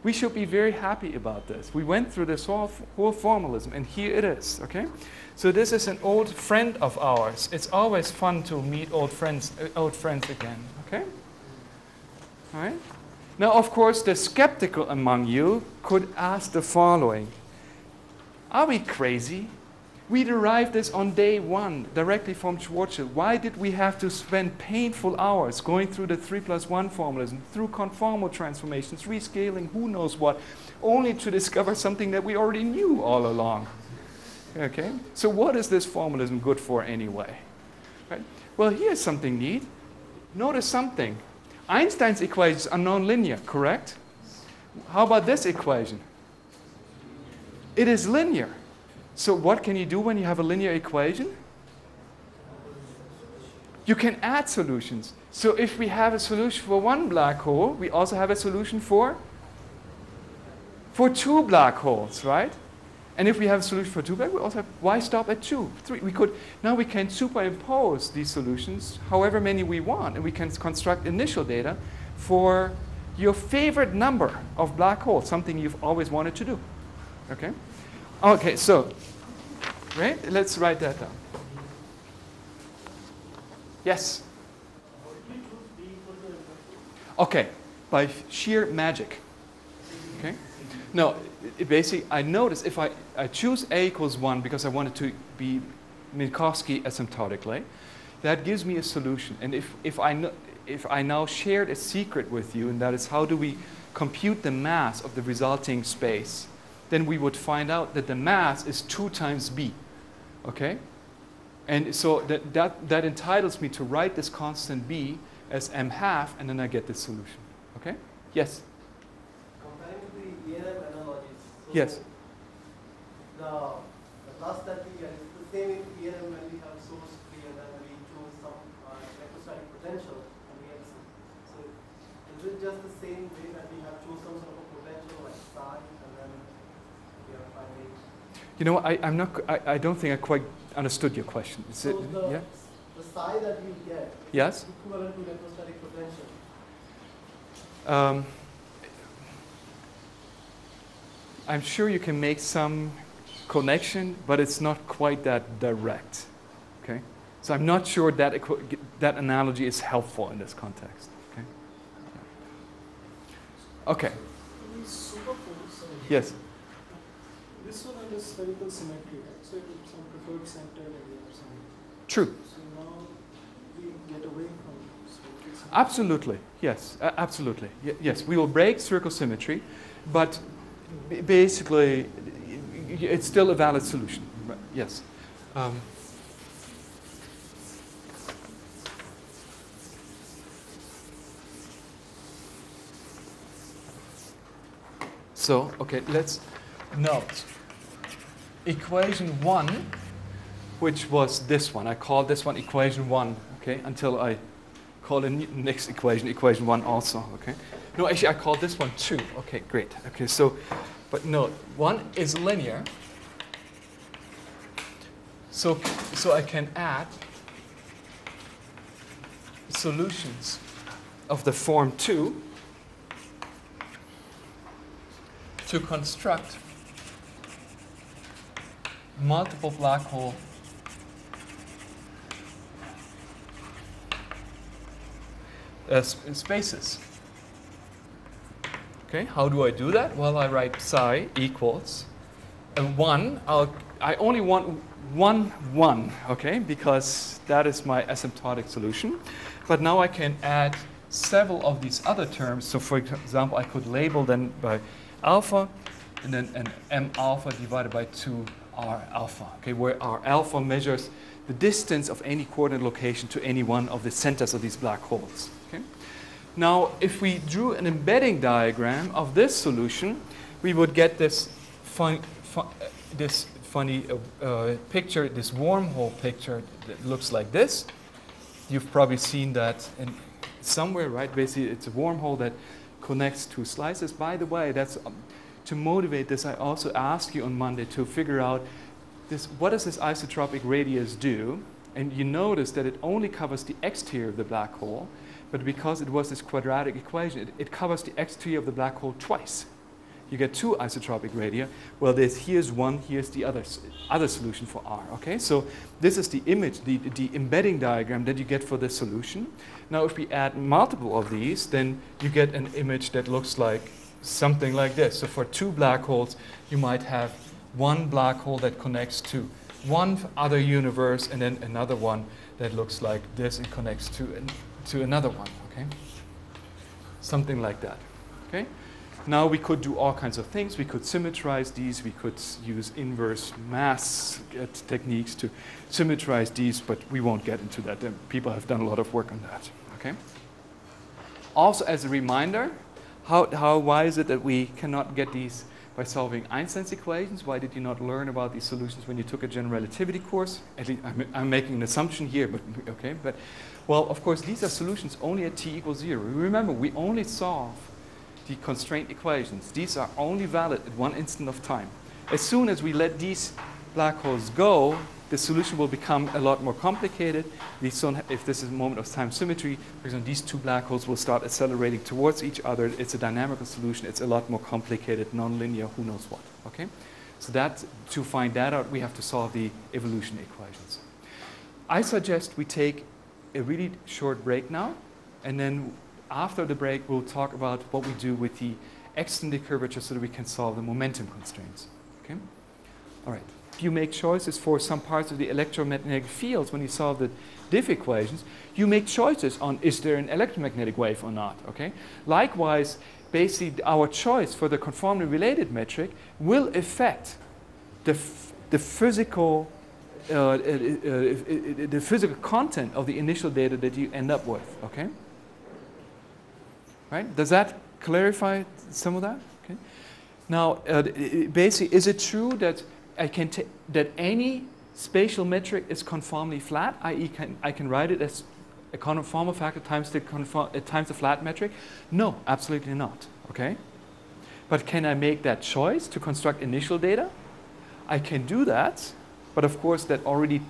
We should be very happy about this. We went through this whole, whole formalism, and here it is. Okay? So this is an old friend of ours. It's always fun to meet old friends, uh, old friends again. Okay? All right? Now, of course, the skeptical among you could ask the following: Are we crazy? We derived this on day one directly from Schwarzschild. Why did we have to spend painful hours going through the 3 plus 1 formalism, through conformal transformations, rescaling, who knows what, only to discover something that we already knew all along? Okay? So, what is this formalism good for anyway? Right? Well, here's something neat. Notice something. Einstein's equations are nonlinear, correct? How about this equation? It is linear. So what can you do when you have a linear equation? You can add solutions. So if we have a solution for one black hole, we also have a solution for for two black holes, right? And if we have a solution for two black, we also have why stop at two, three? We could now we can superimpose these solutions, however many we want, and we can construct initial data for your favorite number of black holes, something you've always wanted to do. Okay? Okay, so, right? Let's write that down. Yes? Okay, by sheer magic. Okay? No, basically, I notice if I, I choose A equals 1 because I want it to be Minkowski asymptotically, that gives me a solution. And if, if, I, no, if I now shared a secret with you, and that is how do we compute the mass of the resulting space, then we would find out that the mass is 2 times b. Okay? And so that, that, that entitles me to write this constant b as m half, and then I get this solution. Okay? Yes? Comparing to the ERM analogies. So Yes. The, the class that we get is the same in ERM when we have source free and then we choose some uh, electrostatic potential and we have some. So is it just the same way that we have choose some sort of a potential like psi and then we are finding You know, I, I'm not, I, I don't think I quite understood your question. Is so it, the, yeah? the psi that we get Yes? equivalent to electrostatic potential. Um, I'm sure you can make some connection, but it's not quite that direct. Okay? So I'm not sure that, that analogy is helpful in this context. Okay? Okay. We superpose. uh, This spherical symmetry, right? So it's some preferred center and we have some. True. So now we get away from spherical symmetry. Absolutely. Yes. A- absolutely. Y- yes. We will break circle symmetry, but b- basically, y- y- it's still a valid solution. Right. Yes. Um, so, okay, let's note equation 1, which was this one. I called this one equation 1, okay, until I call the next equation equation 1 also, okay? No, actually, I called this one 2. Okay, great. Okay, so, but note, 1 is linear. So, so I can add solutions of the form 2 to construct multiple black hole uh, sp- spaces. Okay, how do I do that? Well, I write psi equals a 1. I'll, I only want one 1, okay, because that is my asymptotic solution. But now I can add several of these other terms. So, for example, I could label them by alpha and then an m alpha divided by 2 r alpha, okay, where r alpha measures the distance of any coordinate location to any one of the centers of these black holes. Okay? Now, if we drew an embedding diagram of this solution, we would get this, fun, fun, uh, this funny uh, uh, picture, this wormhole picture that looks like this. You've probably seen that in somewhere, right? Basically, it's a wormhole that connects two slices. By the way, that's um, to motivate this. I also asked you on Monday to figure out this, what does this isotropic radius do? And you notice that it only covers the exterior of the black hole, but because it was this quadratic equation, it, it covers the exterior of the black hole twice. You get two isotropic radii. Well, there's, here's one, here's the other, other solution for R. Okay, so this is the image, the, the embedding diagram that you get for this solution. Now, if we add multiple of these, then you get an image that looks like something like this. So for two black holes, you might have one black hole that connects to one other universe and then another one that looks like this and connects to, an, to another one, okay? Something like that, okay? Now we could do all kinds of things. We could symmetrize these. We could use inverse mass uh, techniques to symmetrize these, but we won't get into that. Uh, people have done a lot of work on that, okay? Also, as a reminder, how, how, why is it that we cannot get these by solving Einstein's equations. Why did you not learn about these solutions when you took a general relativity course? At least I'm, I'm making an assumption here, but okay. But well, of course, these are solutions only at t equals zero. Remember, we only solve the constraint equations. These are only valid at one instant of time. As soon as we let these black holes go, the solution will become a lot more complicated. if this is a moment of time symmetry, for example, these two black holes will start accelerating towards each other. It's a dynamical solution. It's a lot more complicated, nonlinear, who knows what. Okay? So that, to find that out, we have to solve the evolution equations. I suggest we take a really short break now, and then after the break, we'll talk about what we do with the extrinsic curvature so that we can solve the momentum constraints. Okay? All right you make choices for some parts of the electromagnetic fields when you solve the diff equations, you make choices on is there an electromagnetic wave or not, okay? Likewise, basically our choice for the conformally related metric will affect the, the physical uh, uh, uh, uh, the physical content of the initial data that you end up with, okay? Right? Does that clarify some of that? Okay. Now, uh, basically, is it true that I can that any spatial metric is conformally flat, i.e. Can, I can write it as a conformal factor times the, conform, uh, times the flat metric? No, absolutely not, okay? But can I make that choice to construct initial data? I can do that, but of course that already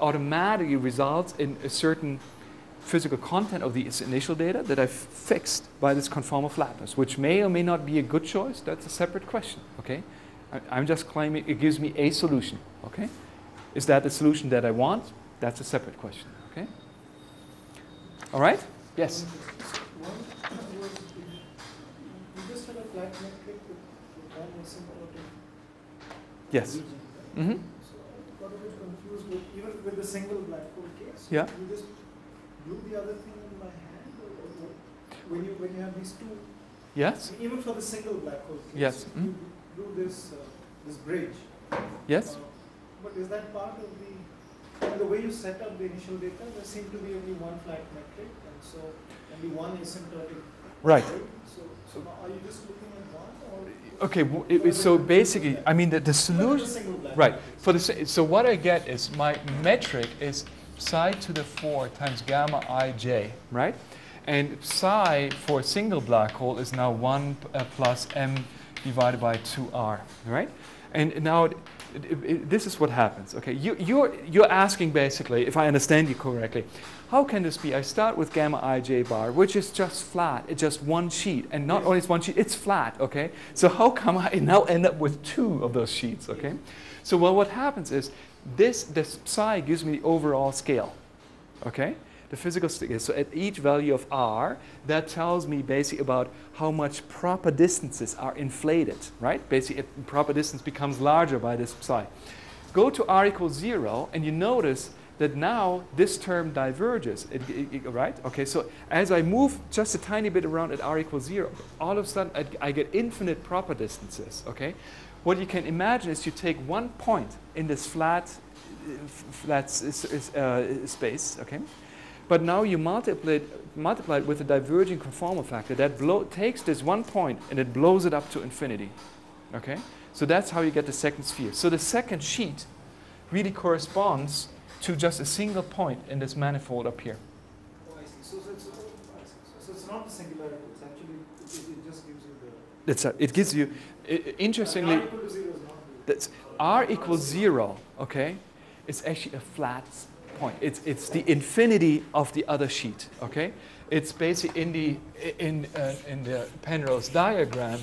automatically results in a certain physical content of the initial data that I've fixed by this conformal flatness, which may or may not be a good choice. That's a separate question, okay? I, am just claiming it gives me a solution. Okay? Is that the solution that I want? That's a separate question. Okay? All right? Yes? One was you just had a flat metric with, with one asymptotic Yes. Mm-hmm. So I got a bit confused with even with the single black hole case. Yeah. You just do the other thing in my hand or, or when you when you have these two Yes? even for the single black hole case, Yes. you Mm. Do this uh, this bridge. Yes? But is that part of the, the way you set up the initial data, there seemed to be only one flat metric, and so only one asymptotic. Right. So, so are you just looking at one, or? Okay, w- it, it- so basically, I mean, the, the solution. the single black Right. For the, so what I get is my metric is psi to the 4 times gamma ij, right? And psi for a single black hole is now 1 uh, plus m divided by 2r, right? And now it, it, it, this is what happens. Okay, you, you're, you're asking basically, if I understand you correctly, how can this be? I start with gamma ij bar, which is just flat. It's just one sheet. And not only it's one sheet, it's flat, okay? So how come I now end up with two of those sheets, okay? So well, what happens is this, this psi gives me the overall scale, okay? The physical state. So at each value of r, that tells me basically about how much proper distances are inflated, right? Basically, proper distance becomes larger by this psi. Go to r equals zero, and you notice that now this term diverges, it, it- it- right? Okay, so as I move just a tiny bit around at r equals zero, all of a sudden I, I get infinite proper distances, okay? What you can imagine is you take one point in this flat, uh, flat uh, space, okay? But now you multiply it, multiply it with a diverging conformal factor that blow, takes this one point and it blows it up to infinity, okay? So that's how you get the second sphere. So the second sheet really corresponds to just a single point in this manifold up here. Oh. So, so, it's, so, so it's not the singularity, it's actually, it, it just gives you the. That's a, it gives you, i- i- interestingly, R equal to zero is not the. that's r equals zero, okay? It's actually a flat point. It's, it's the infinity of the other sheet, okay? It's basically in the, in, uh, in the Penrose diagram,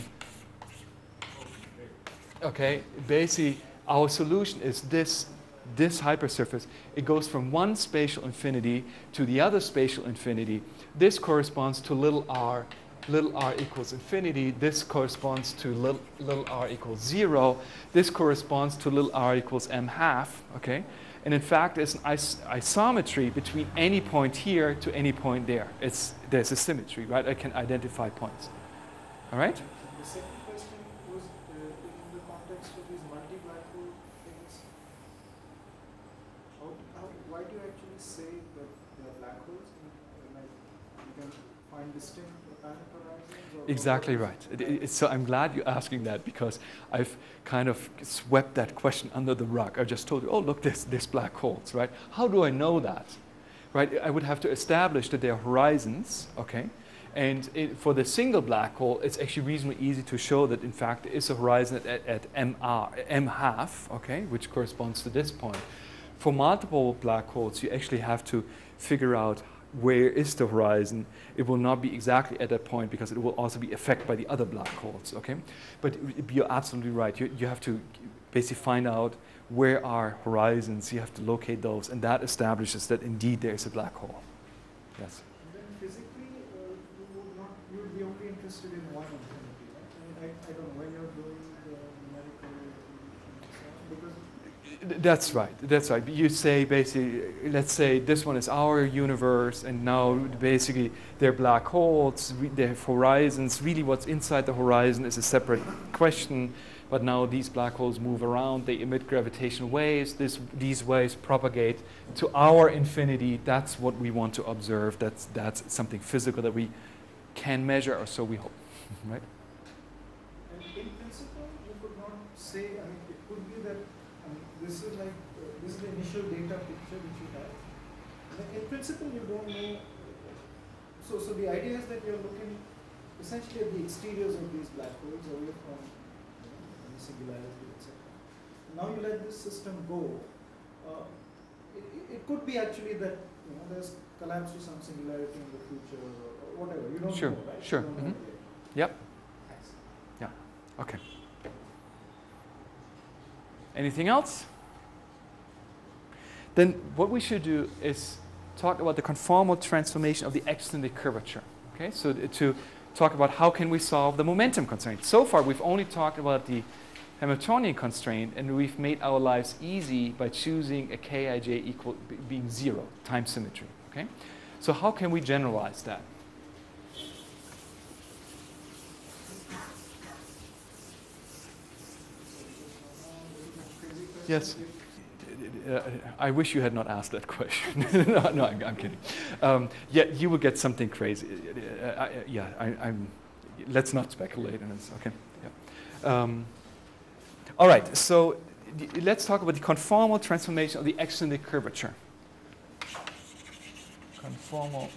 okay? Basically, our solution is this, this hypersurface. It goes from one spatial infinity to the other spatial infinity. This corresponds to little r little r equals infinity. This corresponds to little, little r equals zero. This corresponds to little r equals m half, okay? And in fact, there's an is- isometry between any point here to any point there. It's, there's a symmetry, right? I can identify points. All right? The second question was uh, in the context of these multi-black hole things. How, how, why do you actually say that they are black holes? And, like, you can find distinct apparent horizons? Or or Exactly right. It- it- so I'm glad you're asking that because I've kind of swept that question under the rug. I just told you, oh, look, there's, there's black holes, right? How do I know that? Right? I would have to establish that there are horizons, okay? And it, for the single black hole, it's actually reasonably easy to show that, in fact, there is a horizon at, at MR, M half, okay, which corresponds to this point. For multiple black holes, you actually have to figure out where is the horizon. It will not be exactly at that point because it will also be affected by the other black holes, okay? But you're absolutely right. You, you have to basically find out where are horizons. You have to locate those, and that establishes that indeed there is a black hole. Yes. And then physically, uh, you would not, you would be only interested in one infinity, right? I mean, I, I don't know when you're doing the numerical equation and so on, because That's right. That's right. You say basically, let's say this one is our universe, and now basically they're black holes, they have horizons. Really, what's inside the horizon is a separate question. But now these black holes move around, they emit gravitational waves. This, these waves propagate to our infinity. That's what we want to observe. That's, that's something physical that we can measure, or so we hope. right? And in principle, you could not say, I mean, it could be that, I mean, this is like, uh, this is the initial data picture which you have. In principle, you don't know, so, so the idea is that you're looking essentially at the exteriors of these black holes away from you know, any singularity, etc. Now you let this system go, uh, it, it- could be actually that, you know, there's collapse to some singularity in the future or, whatever, you don't Sure, know, right? You sure, don't mhm. Yep. Thanks. Okay. Anything else? Then what we should do is talk about the conformal transformation of the extrinsic curvature. Okay, so uh, to talk about how can we solve the momentum constraint. So far, we've only talked about the Hamiltonian constraint, and we've made our lives easy by choosing a Kij equal being zero, time symmetry. Okay, so how can we generalize that? Yes. Uh, I wish you had not asked that question. no, no, I'm, I'm kidding. Um, yeah, you will get something crazy. Uh, I, yeah, I, I'm. Let's not speculate on this. Okay. Yeah. Um, all right. So let's talk about the conformal transformation of the extrinsic curvature. Conformal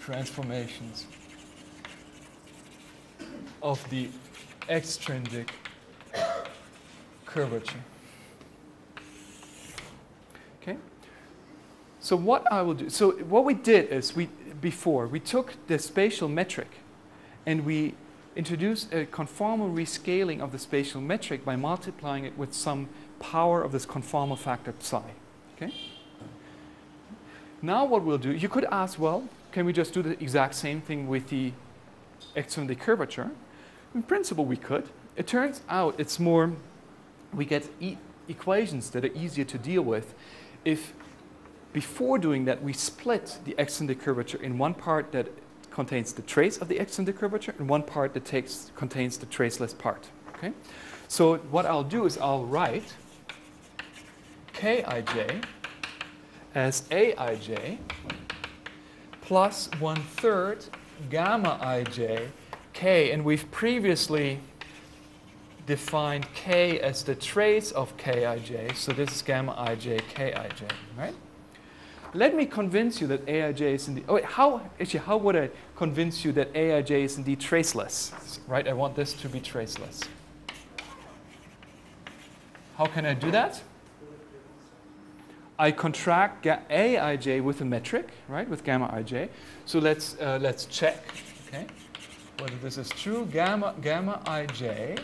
transformations of the extrinsic curvature. Okay? So what I will do, so what we did is we before we took the spatial metric and we introduced a conformal rescaling of the spatial metric by multiplying it with some power of this conformal factor psi. Okay? Now what we'll do, you could ask, well, can we just do the exact same thing with the extrinsic curvature? In principle, we could. It turns out it's more, we get e equations that are easier to deal with if before doing that we split the extrinsic curvature in one part that contains the trace of the extrinsic curvature and one part that takes, contains the traceless part. Okay? So what I'll do is I'll write Kij as Aij plus one third gamma ij k, and we've previously defined k as the trace of kij, so this is gamma ij kij, right? Let me convince you that aij is indeed, oh wait, how, actually, how would I convince you that aij is indeed traceless, right? I want this to be traceless. How can I do that? I contract aij with a metric, right, with gamma ij. So let's, uh, let's check, okay, whether this is true. Gamma, gamma ij,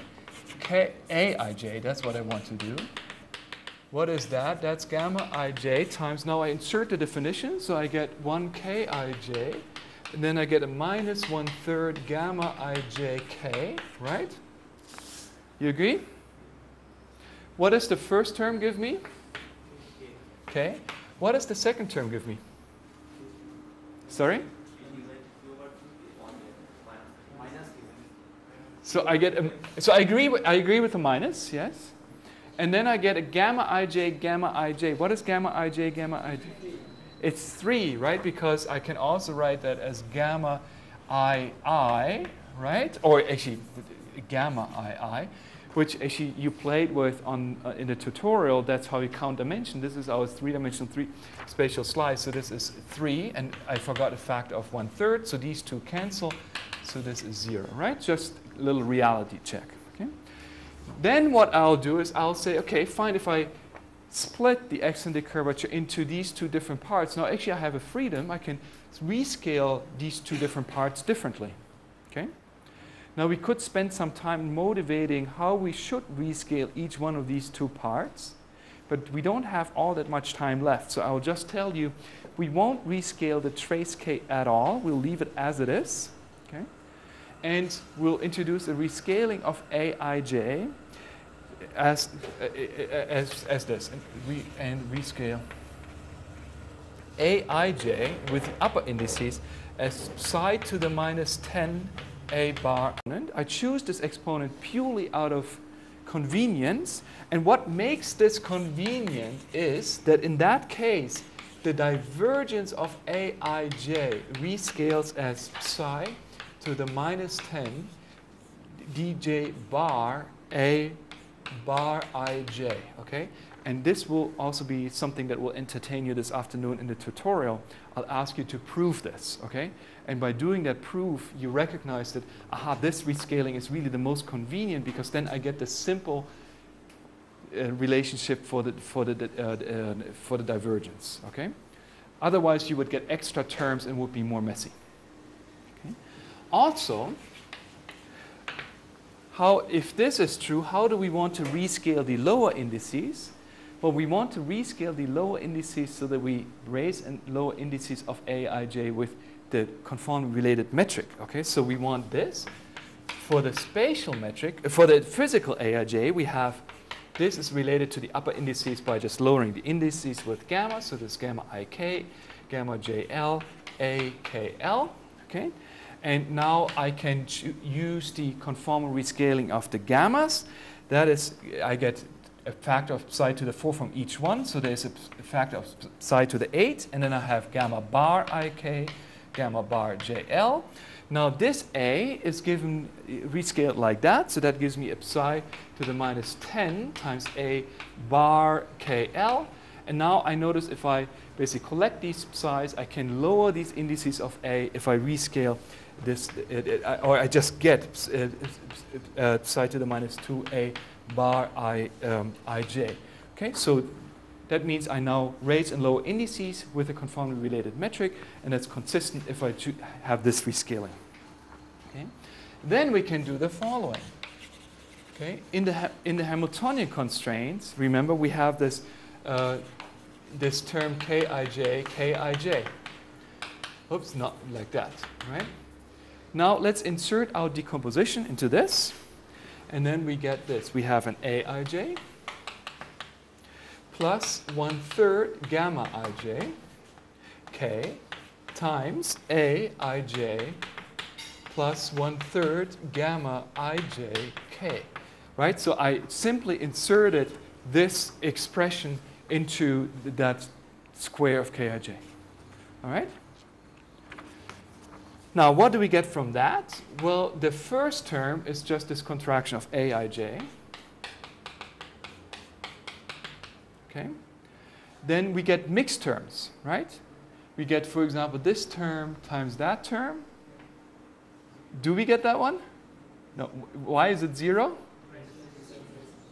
k, aij, that's what I want to do. What is that? That's gamma ij times, now I insert the definition, so I get 1 kij, and then I get a minus 1 third gamma ijk, right? You agree? What does the first term give me? Okay. What does the second term give me? Sorry? So I get a, so I agree I agree with the minus, yes. And then I get a gamma ij gamma ij. What is gamma ij gamma ij? It's 3, right? Because I can also write that as gamma ii, right? Or actually gamma ii which actually you played with on, uh, in the tutorial. That's how you count dimension. This is our three-dimensional three spatial slice. So this is three, and I forgot a factor of one third. So these two cancel. So this is zero, right? Just a little reality check. Then what I'll do is I'll say, okay, fine. If I split the extrinsic curvature into these two different parts, now actually I have a freedom. I can rescale these two different parts differently. Okay. Now we could spend some time motivating how we should rescale each one of these two parts, but we don't have all that much time left. So I'll just tell you, we won't rescale the trace K at all. We'll leave it as it is, okay? And we'll introduce a rescaling of Aij as, uh, as, as this, and, re, and rescale Aij with the upper indices as psi to the minus 10 a bar. And I choose this exponent purely out of convenience. And what makes this convenient is that in that case, the divergence of Aij rescales as psi to the minus 10 dj bar A bar ij, okay? And this will also be something that will entertain you this afternoon in the tutorial. I'll ask you to prove this, okay? And by doing that proof, you recognize that, aha, this rescaling is really the most convenient because then I get the simple uh, relationship for the, for, the, uh, uh, for the divergence, okay? Otherwise, you would get extra terms and would be more messy. Okay? Also, how, if this is true, how do we want to rescale the lower indices? Well, we want to rescale the lower indices so that we raise and lower indices of Aij with the conformally related metric. Okay, so we want this. For the spatial metric, for the physical Aij, we have this is related to the upper indices by just lowering the indices with gamma. So this gamma ik, gamma jl, akl. Okay, and now I can use the conformal rescaling of the gammas. That is, I get a factor of psi to the 4 from each one. So there's a factor of psi to the 8. And then I have gamma bar ik, gamma bar jl. Now this a is given rescaled like that. So that gives me a psi to the minus 10 times a bar kl. And now I notice if I basically collect these psi's, I can lower these indices of a if I rescale this, it, it, or I just get uh, psi to the minus 2a bar i, um, ij. Okay, so that means I now raise and lower indices with a conformally related metric, and that's consistent if I have this rescaling. Okay, then we can do the following. Okay, in the in the Hamiltonian constraints, remember we have this uh, this term kij, kij. Oops, not like that, right? Now let's insert our decomposition into this, and then we get this. We have an aij plus one third gamma ij k times aij plus one third gamma ij k. Right? So I simply inserted this expression into th- that square of kij. All right? Now, what do we get from that? Well, the first term is just this contraction of aij. Okay? Then we get mixed terms, right? We get, for example, this term times that term. Do we get that one? No. Why is it zero?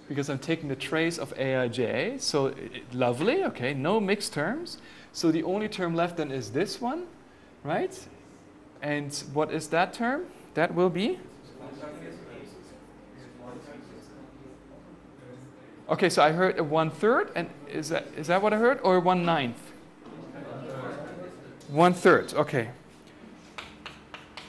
Because I'm taking the trace of aij. So i- i- lovely, okay, no mixed terms. So the only term left then is this one, right? And what is that term? That will be? Okay, so I heard a one third, and is that, is that what I heard? Or one ninth? One third, okay.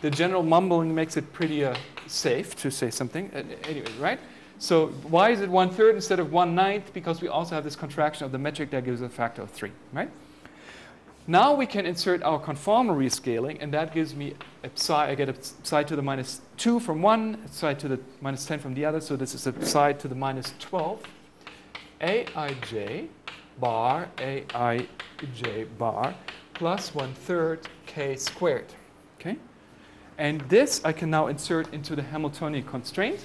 The general mumbling makes it pretty uh, safe to say something. Uh, anyway, right? So why is it one third instead of one ninth? Because we also have this contraction of the metric that gives a factor of three, right? Now we can insert our conformal rescaling, and that gives me a psi. I get a psi to the minus 2 from one, psi to the minus 10 from the other. So this is a psi to the minus 12. aij bar aij bar plus one third k squared. Okay? And this I can now insert into the Hamiltonian constraint.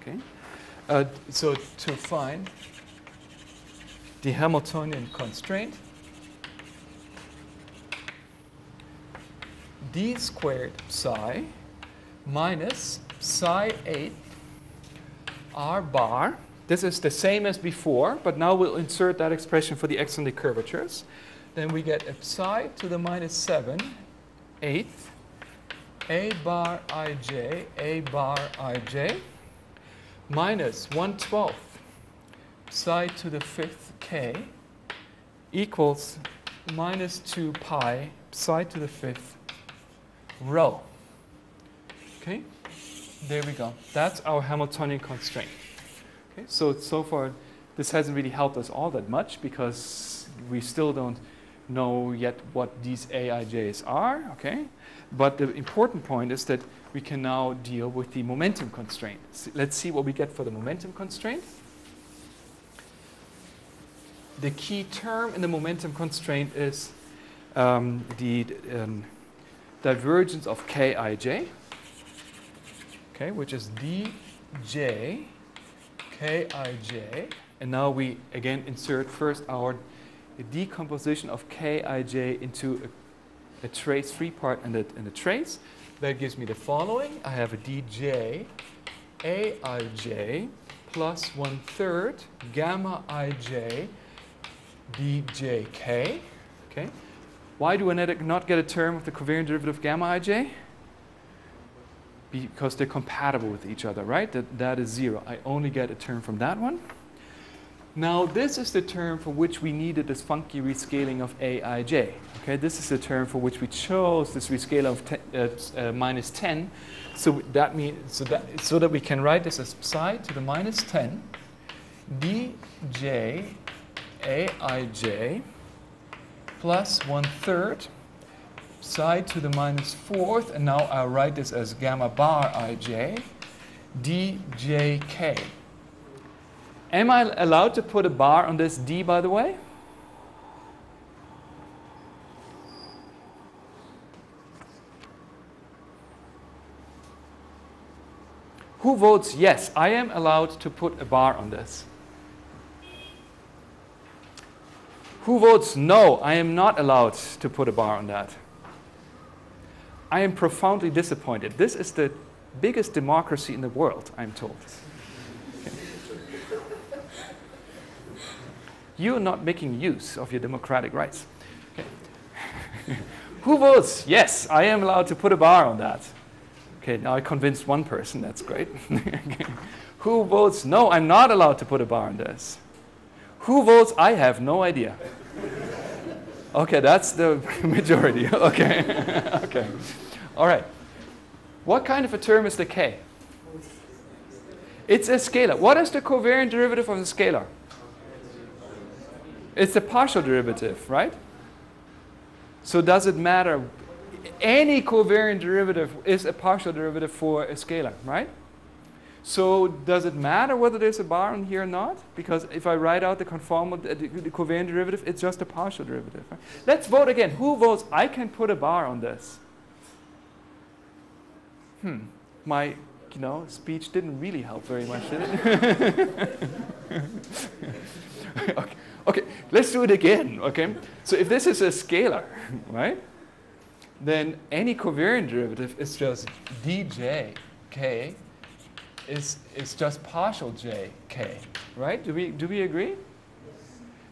Okay. Uh, so to find the Hamiltonian constraint, d squared psi minus psi 8 r bar. This is the same as before, but now we'll insert that expression for the extrinsic curvatures. Then we get a psi to the minus 7 eighth a bar ij, a bar ij minus 1 12th psi to the fifth k equals minus 2 pi psi to the fifth rho. Okay, there we go. That's our Hamiltonian constraint. Okay, so so far this hasn't really helped us all that much because we still don't know yet what these AIJs are. Okay, but the important point is that we can now deal with the momentum constraint. Let's see what we get for the momentum constraint. The key term in the momentum constraint is um, the um, divergence of Kij, okay, which is dj Kij. And now we again insert first our decomposition of Kij into a, a trace free part and a, and a trace. That gives me the following. I have a dj Aij plus one third gamma ij djk. Okay. Why do I not- get a term of the covariant derivative of gamma ij? Because they're compatible with each other, right? That, that is zero. I only get a term from that one. Now, this is the term for which we needed this funky rescaling of aij. Okay, this is the term for which we chose this rescaling of te- uh, uh, minus 10. So that means so that so that we can write this as psi to the minus 10 dj aij plus one third psi to the minus fourth, and now I'll write this as gamma bar ij djk. Am I allowed to put a bar on this d, by the way? Who votes yes? I am allowed to put a bar on this. Who votes no? I am not allowed to put a bar on that. I am profoundly disappointed. This is the biggest democracy in the world, I'm told. Okay. You are not making use of your democratic rights. Okay. Who votes yes? I am allowed to put a bar on that. Okay, now I convinced one person, that's great. Who votes no, I'm not allowed to put a bar on this? Who votes I have no idea? Okay, that's the majority. Okay. okay. All right. What kind of a term is the k? It's a scalar. What is the covariant derivative of the scalar? It's the partial derivative, right? So does it matter? Any covariant derivative is a partial derivative for a scalar, right? So does it matter whether there's a bar on here or not? Because if I write out the conformal, the, the covariant derivative, it's just a partial derivative. Right? Let's vote again. Who votes I can put a bar on this? Hmm. My, you know, speech didn't really help very much, did it? okay. okay, let's do it again, okay? So if this is a scalar, right? Then any covariant derivative is just djk k is, is just partial j k, right? Do we, do we agree?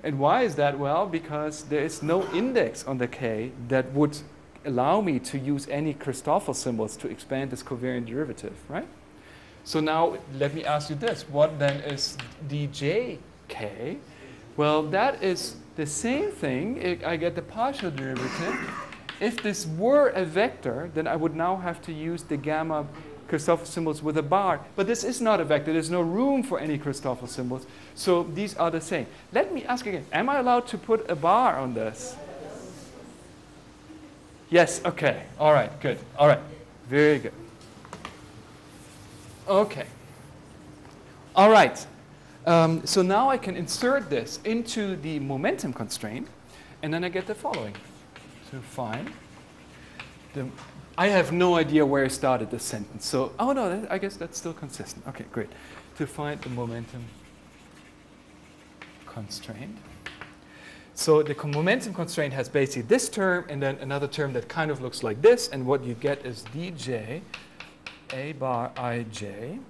And why is that? Well, because there is no index on the k that would allow me to use any Christoffel symbols to expand this covariant derivative, right? So now let me ask you this. What then is djk? Well, that is the same thing. I get the partial derivative. If this were a vector, then I would now have to use the gamma Christoffel symbols with a bar. But this is not a vector. There's no room for any Christoffel symbols. So these are the same. Let me ask again. Am I allowed to put a bar on this? Yes, okay. All right, good. All right, very good. Okay. All right. Um, so now I can insert this into the momentum constraint, and then I get the following. So fine. The, I have no idea where I started this sentence. So, oh no, that, I guess that's still consistent. Okay, great. To find the momentum constraint. So the momentum constraint has basically this term and then another term that kind of looks like this. And what you get is dj a bar ij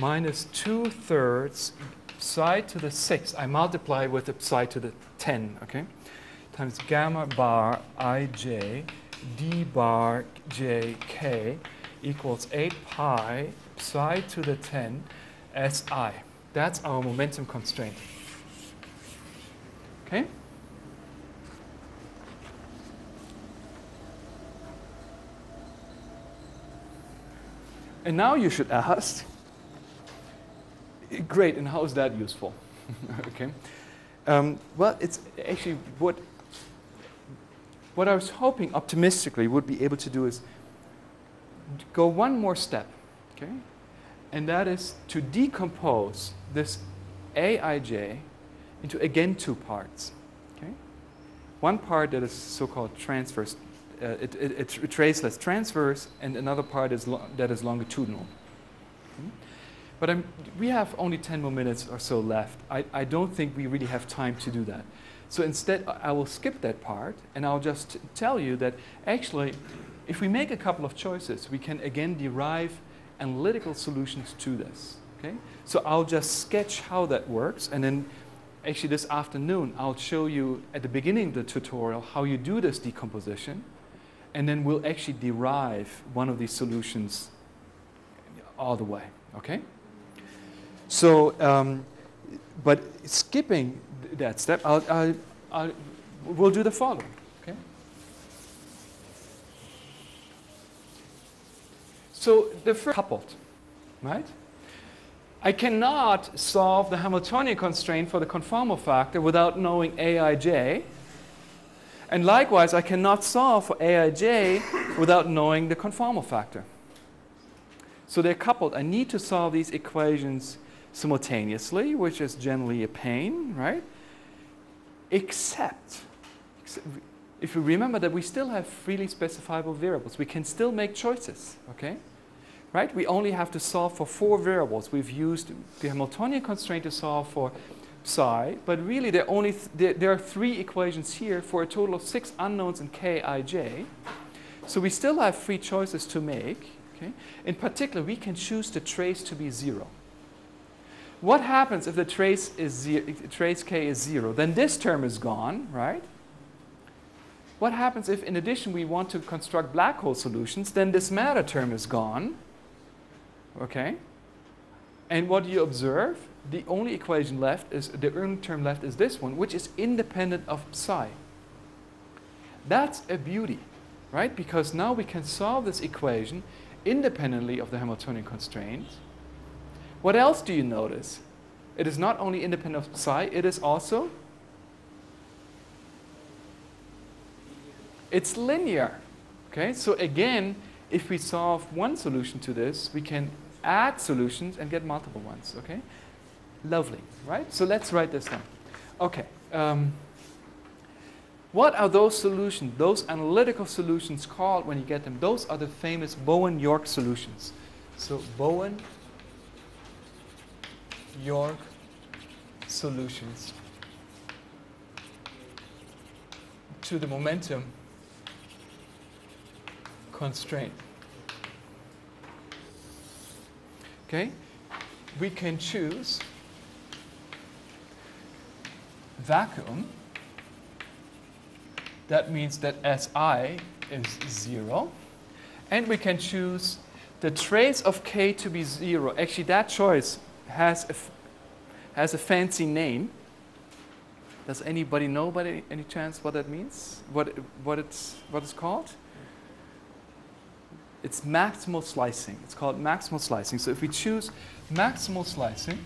minus 2 thirds psi to the 6. I multiply with the psi to the 10, okay? Times gamma bar ij d bar jk equals 8 pi psi to the 10 si. That's our momentum constraint. Okay? And now you should ask, great, and how is that useful? okay. Um, well, it's actually what, what I was hoping optimistically would be able to do is go one more step, okay? And that is to decompose this Aij into again two parts, okay? One part that is so-called transverse uh, it, it, it's traceless transverse, and another part is that is longitudinal. But I'm, we have only 10 more minutes or so left. I, I don't think we really have time to do that. So instead, I will skip that part, and I'll just tell you that actually, if we make a couple of choices, we can again derive analytical solutions to this. Okay? So I'll just sketch how that works, and then actually this afternoon, I'll show you at the beginning of the tutorial how you do this decomposition and then we'll actually derive one of these solutions all the way, okay? So, um, but skipping that step, I'll, I'll, I'll, we'll do the following, okay? So the first coupled, right? I cannot solve the Hamiltonian constraint for the conformal factor without knowing Aij, and likewise, I cannot solve for Aij without knowing the conformal factor. So they're coupled. I need to solve these equations simultaneously, which is generally a pain, right? Except, if you remember that we still have freely specifiable variables, we can still make choices, okay? Right? We only have to solve for four variables. We've used the Hamiltonian constraint to solve for psi, but really there, only th there, there, are three equations here for a total of six unknowns in kij. So we still have three choices to make. Okay? In particular, we can choose the trace to be zero. What happens if the trace, is trace k is zero? Then this term is gone, right? What happens if, in addition, we want to construct black hole solutions? Then this matter term is gone. Okay? And what do you observe? The only equation left is the only term left is this one, which is independent of psi. That's a beauty, right? Because now we can solve this equation independently of the Hamiltonian constraint. What else do you notice? It is not only independent of psi, it is also it's linear. Okay? So again, if we solve one solution to this, we can add solutions and get multiple ones. Okay? Lovely, right? So let's write this down. Okay. Um, what are those solutions, those analytical solutions called when you get them? Those are the famous Bowen-York solutions. So Bowen-York solutions to the momentum constraint. Okay? We can choose vacuum. That means that Si is 0. And we can choose the trace of k to be 0. Actually, that choice has a, has a fancy name. Does anybody know by any, any chance what that means? What, what, it's, what it's called? It's maximal slicing. It's called maximal slicing. So if we choose maximal slicing,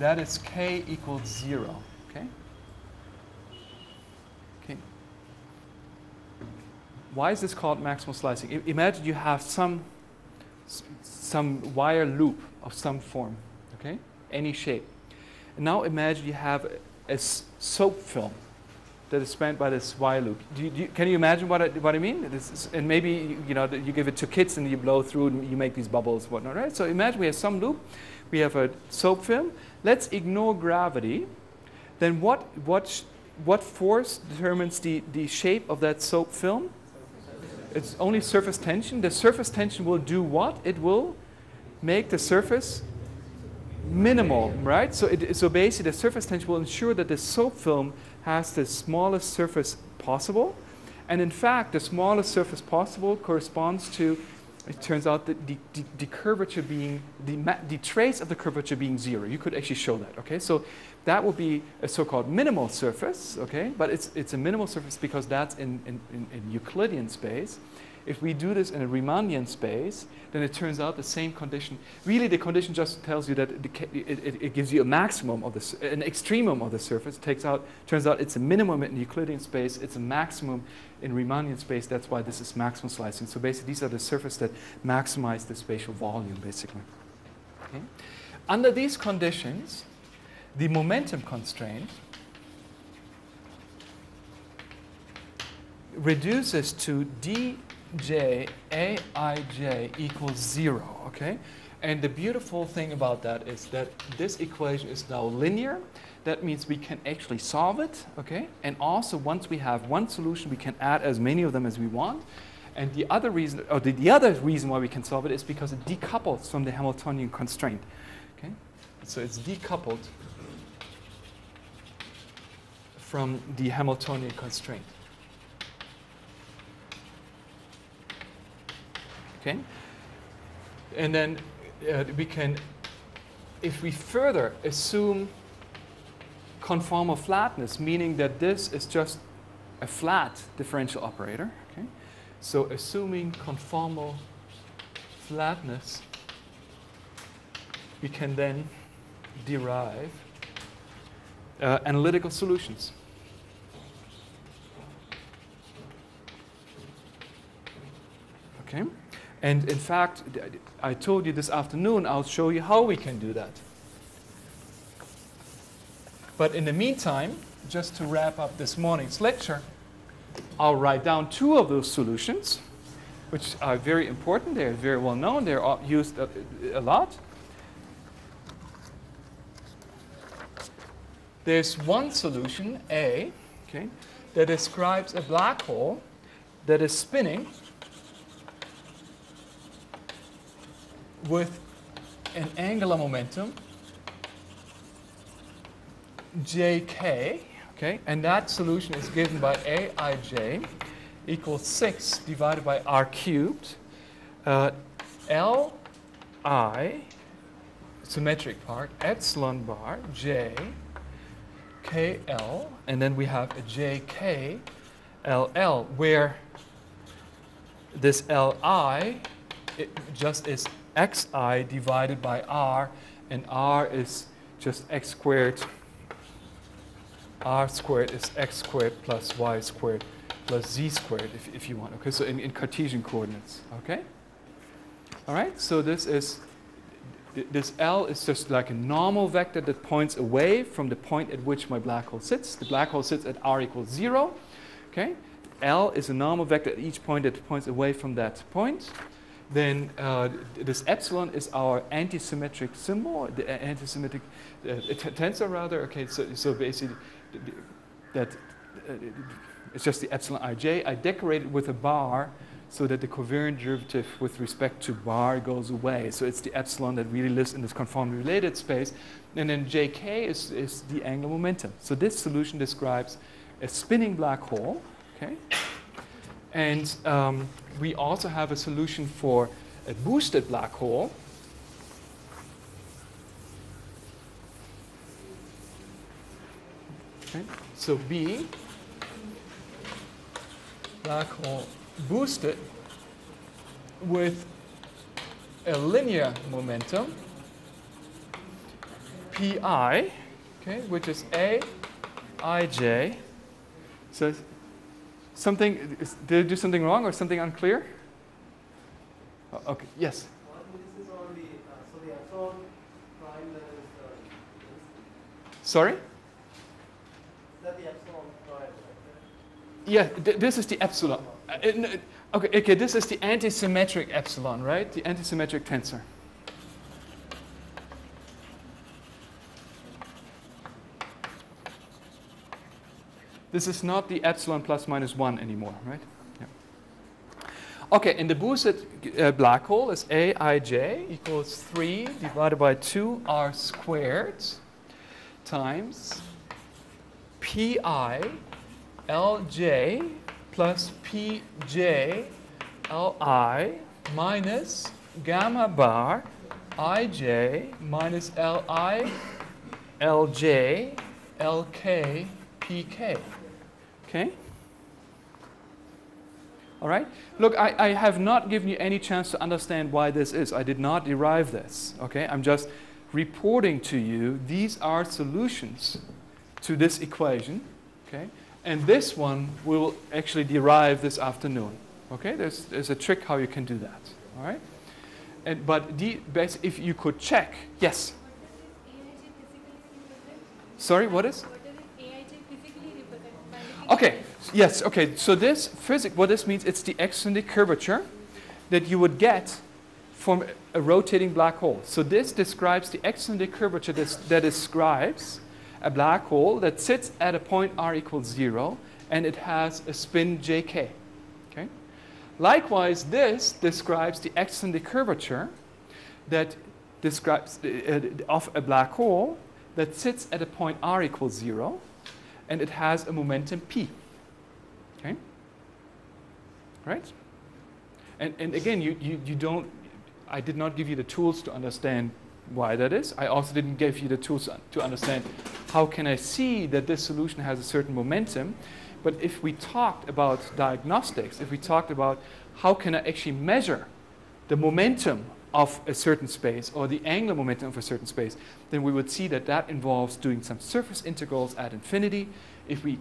that is k equals 0. Okay? Okay. Why is this called maximal slicing? I- imagine you have some, some wire loop of some form, okay? Any shape. And now imagine you have a soap film that is spanned by this wire loop. Do you, do you, can you imagine what I, what I mean? Is, and maybe you- you know you give it to kids and you blow through and you make these bubbles, whatnot, right? So imagine we have some loop, we have a soap film. Let's ignore gravity. Then what what what force determines the, the shape of that soap film? It's only surface tension. The surface tension will do what? It will make the surface minimal, right? So, it, so basically, the surface tension will ensure that the soap film has the smallest surface possible. And in fact, the smallest surface possible corresponds to, it turns out that the, the, the curvature being, the, the trace of the curvature being zero. You could actually show that, okay? So that will be a so-called minimal surface, okay? But it's, it's a minimal surface because that's in, in, in, Euclidean space. If we do this in a Riemannian space, then it turns out the same condition. Really, the condition just tells you that it, it, it gives you a maximum of the, an extremum of the surface. Takes out, turns out it's a minimum in Euclidean space. It's a maximum in Riemannian space. That's why this is maximum slicing. So basically, these are the surfaces that maximize the spatial volume, basically. Okay? Under these conditions, the momentum constraint reduces to dj aij equals zero, okay? And the beautiful thing about that is that this equation is now linear. That means we can actually solve it, okay? And also, once we have one solution, we can add as many of them as we want. And the other reason, or the, the other reason why we can solve it is because it decouples from the Hamiltonian constraint, okay? So it's decoupled from the Hamiltonian constraint. Okay? And then uh, we can, if we further assume conformal flatness, meaning that this is just a flat differential operator, okay? So assuming conformal flatness, we can then derive uh, analytical solutions. Okay? And in fact, I told you this afternoon, I'll show you how we can do that. But in the meantime, just to wrap up this morning's lecture, I'll write down two of those solutions, which are very important. They're very well known, they're used a, a lot. There's one solution, A, okay, that describes a black hole that is spinning with an angular momentum jk, okay, and that solution is given by aij equals 6 divided by r cubed, uh, li, symmetric part, epsilon bar, j, kl, and then we have a jk, ll, where this li it just is xi divided by r, and r is just x squared. r squared is x squared plus y squared plus z squared, if, if you want. Okay, so in, in Cartesian coordinates. Okay? All right, so this is this L is just like a normal vector that points away from the point at which my black hole sits. The black hole sits at r equals zero. Okay? L is a normal vector at each point that points away from that point. Then uh, this epsilon is our antisymmetric symbol, the antisymmetric uh, tensor rather. Okay, so, so basically th- th- that uh, it's just the epsilon ij. I decorate it with a bar so that the covariant derivative with respect to bar goes away. So it's the epsilon that really lives in this conformally related space. And then jk is, is the angular momentum. So this solution describes a spinning black hole. Okay? And um, we also have a solution for a boosted black hole. Okay? So B, black hole boosted with a linear momentum, pi, okay, which is a ij. So something, did I do something wrong or something unclear? Okay, yes. Sorry? Yeah, th- this is the epsilon. Uh, okay, okay, this is the antisymmetric epsilon, right? The antisymmetric tensor. This is not the epsilon plus minus 1 anymore, right? Yeah. Okay, and the boosted uh, black hole is Aij equals 3 divided by 2r squared times pi lj plus pj li minus gamma bar ij minus li lj lk pk. Okay? All right? Look, I, I have not given you any chance to understand why this is. I did not derive this. Okay? I'm just reporting to you these are solutions to this equation. Okay? And this one we will actually derive this afternoon. Okay? There's, there's a trick how you can do that. All right? And, but the, bas- if you could check, yes. Sorry, what is? What does it AIJ physically represent? By looking Okay, yes, okay. So this physics, what this means, it's the extrinsic curvature that you would get from a rotating black hole. So this describes the extrinsic curvature that describes a black hole that sits at a point r equals zero and it has a spin jk. Okay. Likewise, this describes the extrinsic curvature that describes uh, of a black hole that sits at a point r equals zero and it has a momentum p. Okay? Right? And, and again, you, you, you don't, I did not give you the tools to understand why that is. I also didn't give you the tools to understand how can I see that this solution has a certain momentum. But if we talked about diagnostics, if we talked about how can I actually measure the momentum of a certain space or the angular momentum of a certain space, then we would see that that involves doing some surface integrals at infinity. If we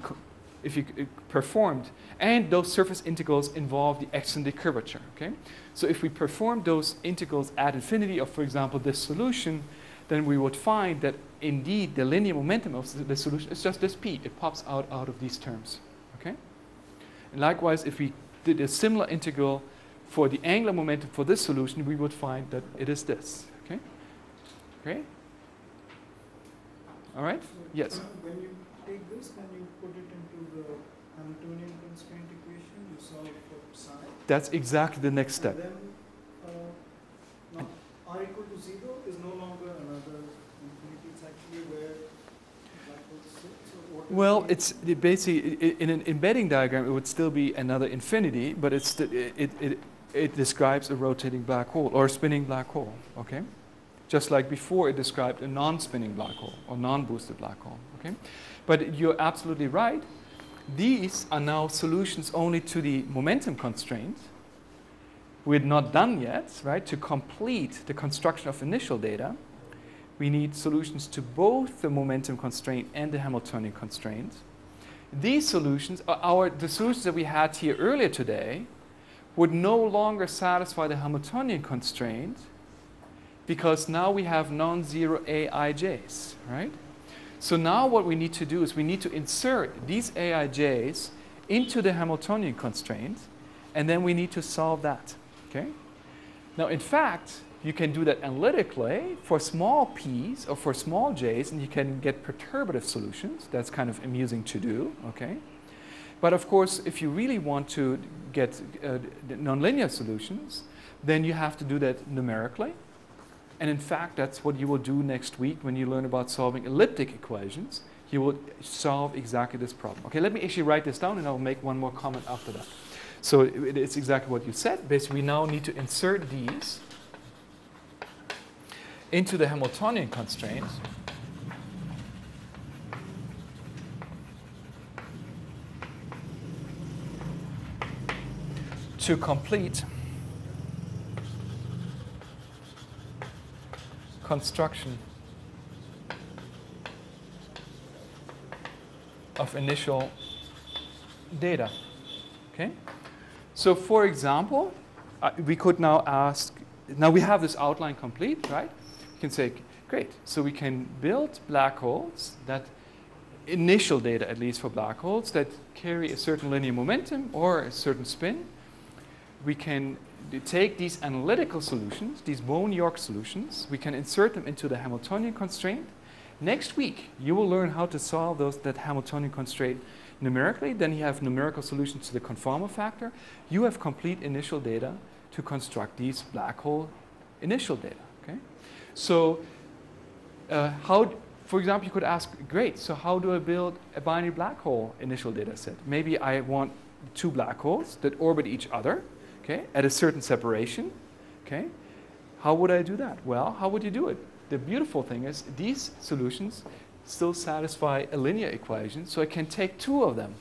if you uh, performed and those surface integrals involve the extrinsic curvature okay? So if we perform those integrals at infinity of for example this solution then we would find that indeed the linear momentum of the- the solution is just this p it pops out out of these terms okay? And likewise if we did a similar integral for the angular momentum for this solution we would find that it is this okay? Okay? All right? Yes. When you take this, then you put it into the Hamiltonian constraint equation, you solve for psi. that's exactly the next step. And then, uh, now, r equal to zero is no longer another infinity, it's actually where Well, it's basically in an embedding diagram. It would still be another infinity, but it's sti- it, it, it describes a rotating black hole or a spinning black hole. Okay, just like before, it described a non-spinning black hole or non-boosted black hole. Okay, but you're absolutely right. These are now solutions only to the momentum constraint. We're not done yet, right? To complete the construction of initial data, we need solutions to both the momentum constraint and the Hamiltonian constraint. These solutions, are our, the solutions that we had here earlier today, would no longer satisfy the Hamiltonian constraint because now we have non-zero AIJs, right? So now what we need to do is we need to insert these AIJs into the Hamiltonian constraint, and then we need to solve that, okay? Now, in fact, you can do that analytically for small p's or for small j's, and you can get perturbative solutions. That's kind of amusing to do, okay? But of course, if you really want to get uh, nonlinear solutions, then you have to do that numerically. And in fact, that's what you will do next week when you learn about solving elliptic equations. You will solve exactly this problem. Okay, let me actually write this down and I'll make one more comment after that. So it- it's exactly what you said. Basically, we now need to insert these into the Hamiltonian constraint. To complete construction of initial data. Okay? So for example, uh, we could now ask, now we have this outline complete, right? We can say, great, so we can build black holes that initial data, at least for black holes, that carry a certain linear momentum or a certain spin. We can take these analytical solutions, these Bowen-York solutions, we can insert them into the Hamiltonian constraint. Next week, you will learn how to solve those, that Hamiltonian constraint numerically. Then you have numerical solutions to the conformal factor. You have complete initial data to construct these black hole initial data. Okay? So, uh, how, for example, you could ask, great, so how do I build a binary black hole initial data set? Maybe I want two black holes that orbit each other, okay, at a certain separation, okay? How would I do that? Well, how would you do it? The beautiful thing is these solutions still satisfy a linear equation, so I can take two of them,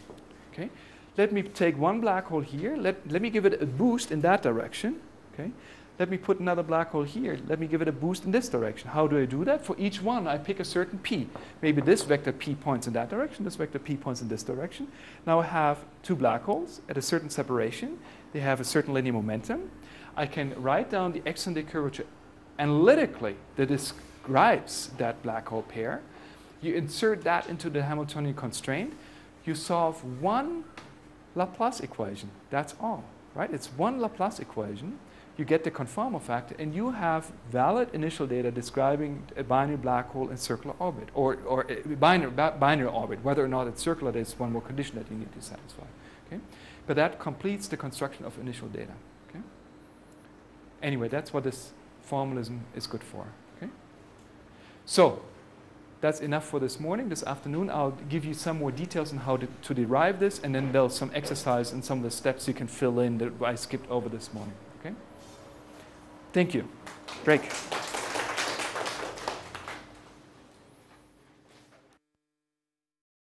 okay? Let me take one black hole here, let, let me give it a boost in that direction, okay? Let me put another black hole here. Let me give it a boost in this direction. How do I do that? For each one, I pick a certain p. Maybe this vector p points in that direction, this vector p points in this direction. Now I have two black holes at a certain separation. They have a certain linear momentum. I can write down the extrinsic curvature analytically that describes that black hole pair. You insert that into the Hamiltonian constraint. You solve one Laplace equation. That's all, right? It's one Laplace equation. You get the conformal factor, and you have valid initial data describing a binary black hole in circular orbit, or, or binary, binary orbit. Whether or not it's circular, there's one more condition that you need to satisfy. Okay? But that completes the construction of initial data. Okay? Anyway, that's what this formalism is good for. Okay? So, that's enough for this morning. This afternoon, I'll give you some more details on how to, to derive this, and then there's some exercise and some of the steps you can fill in that I skipped over this morning. Okay? Thank you. Break.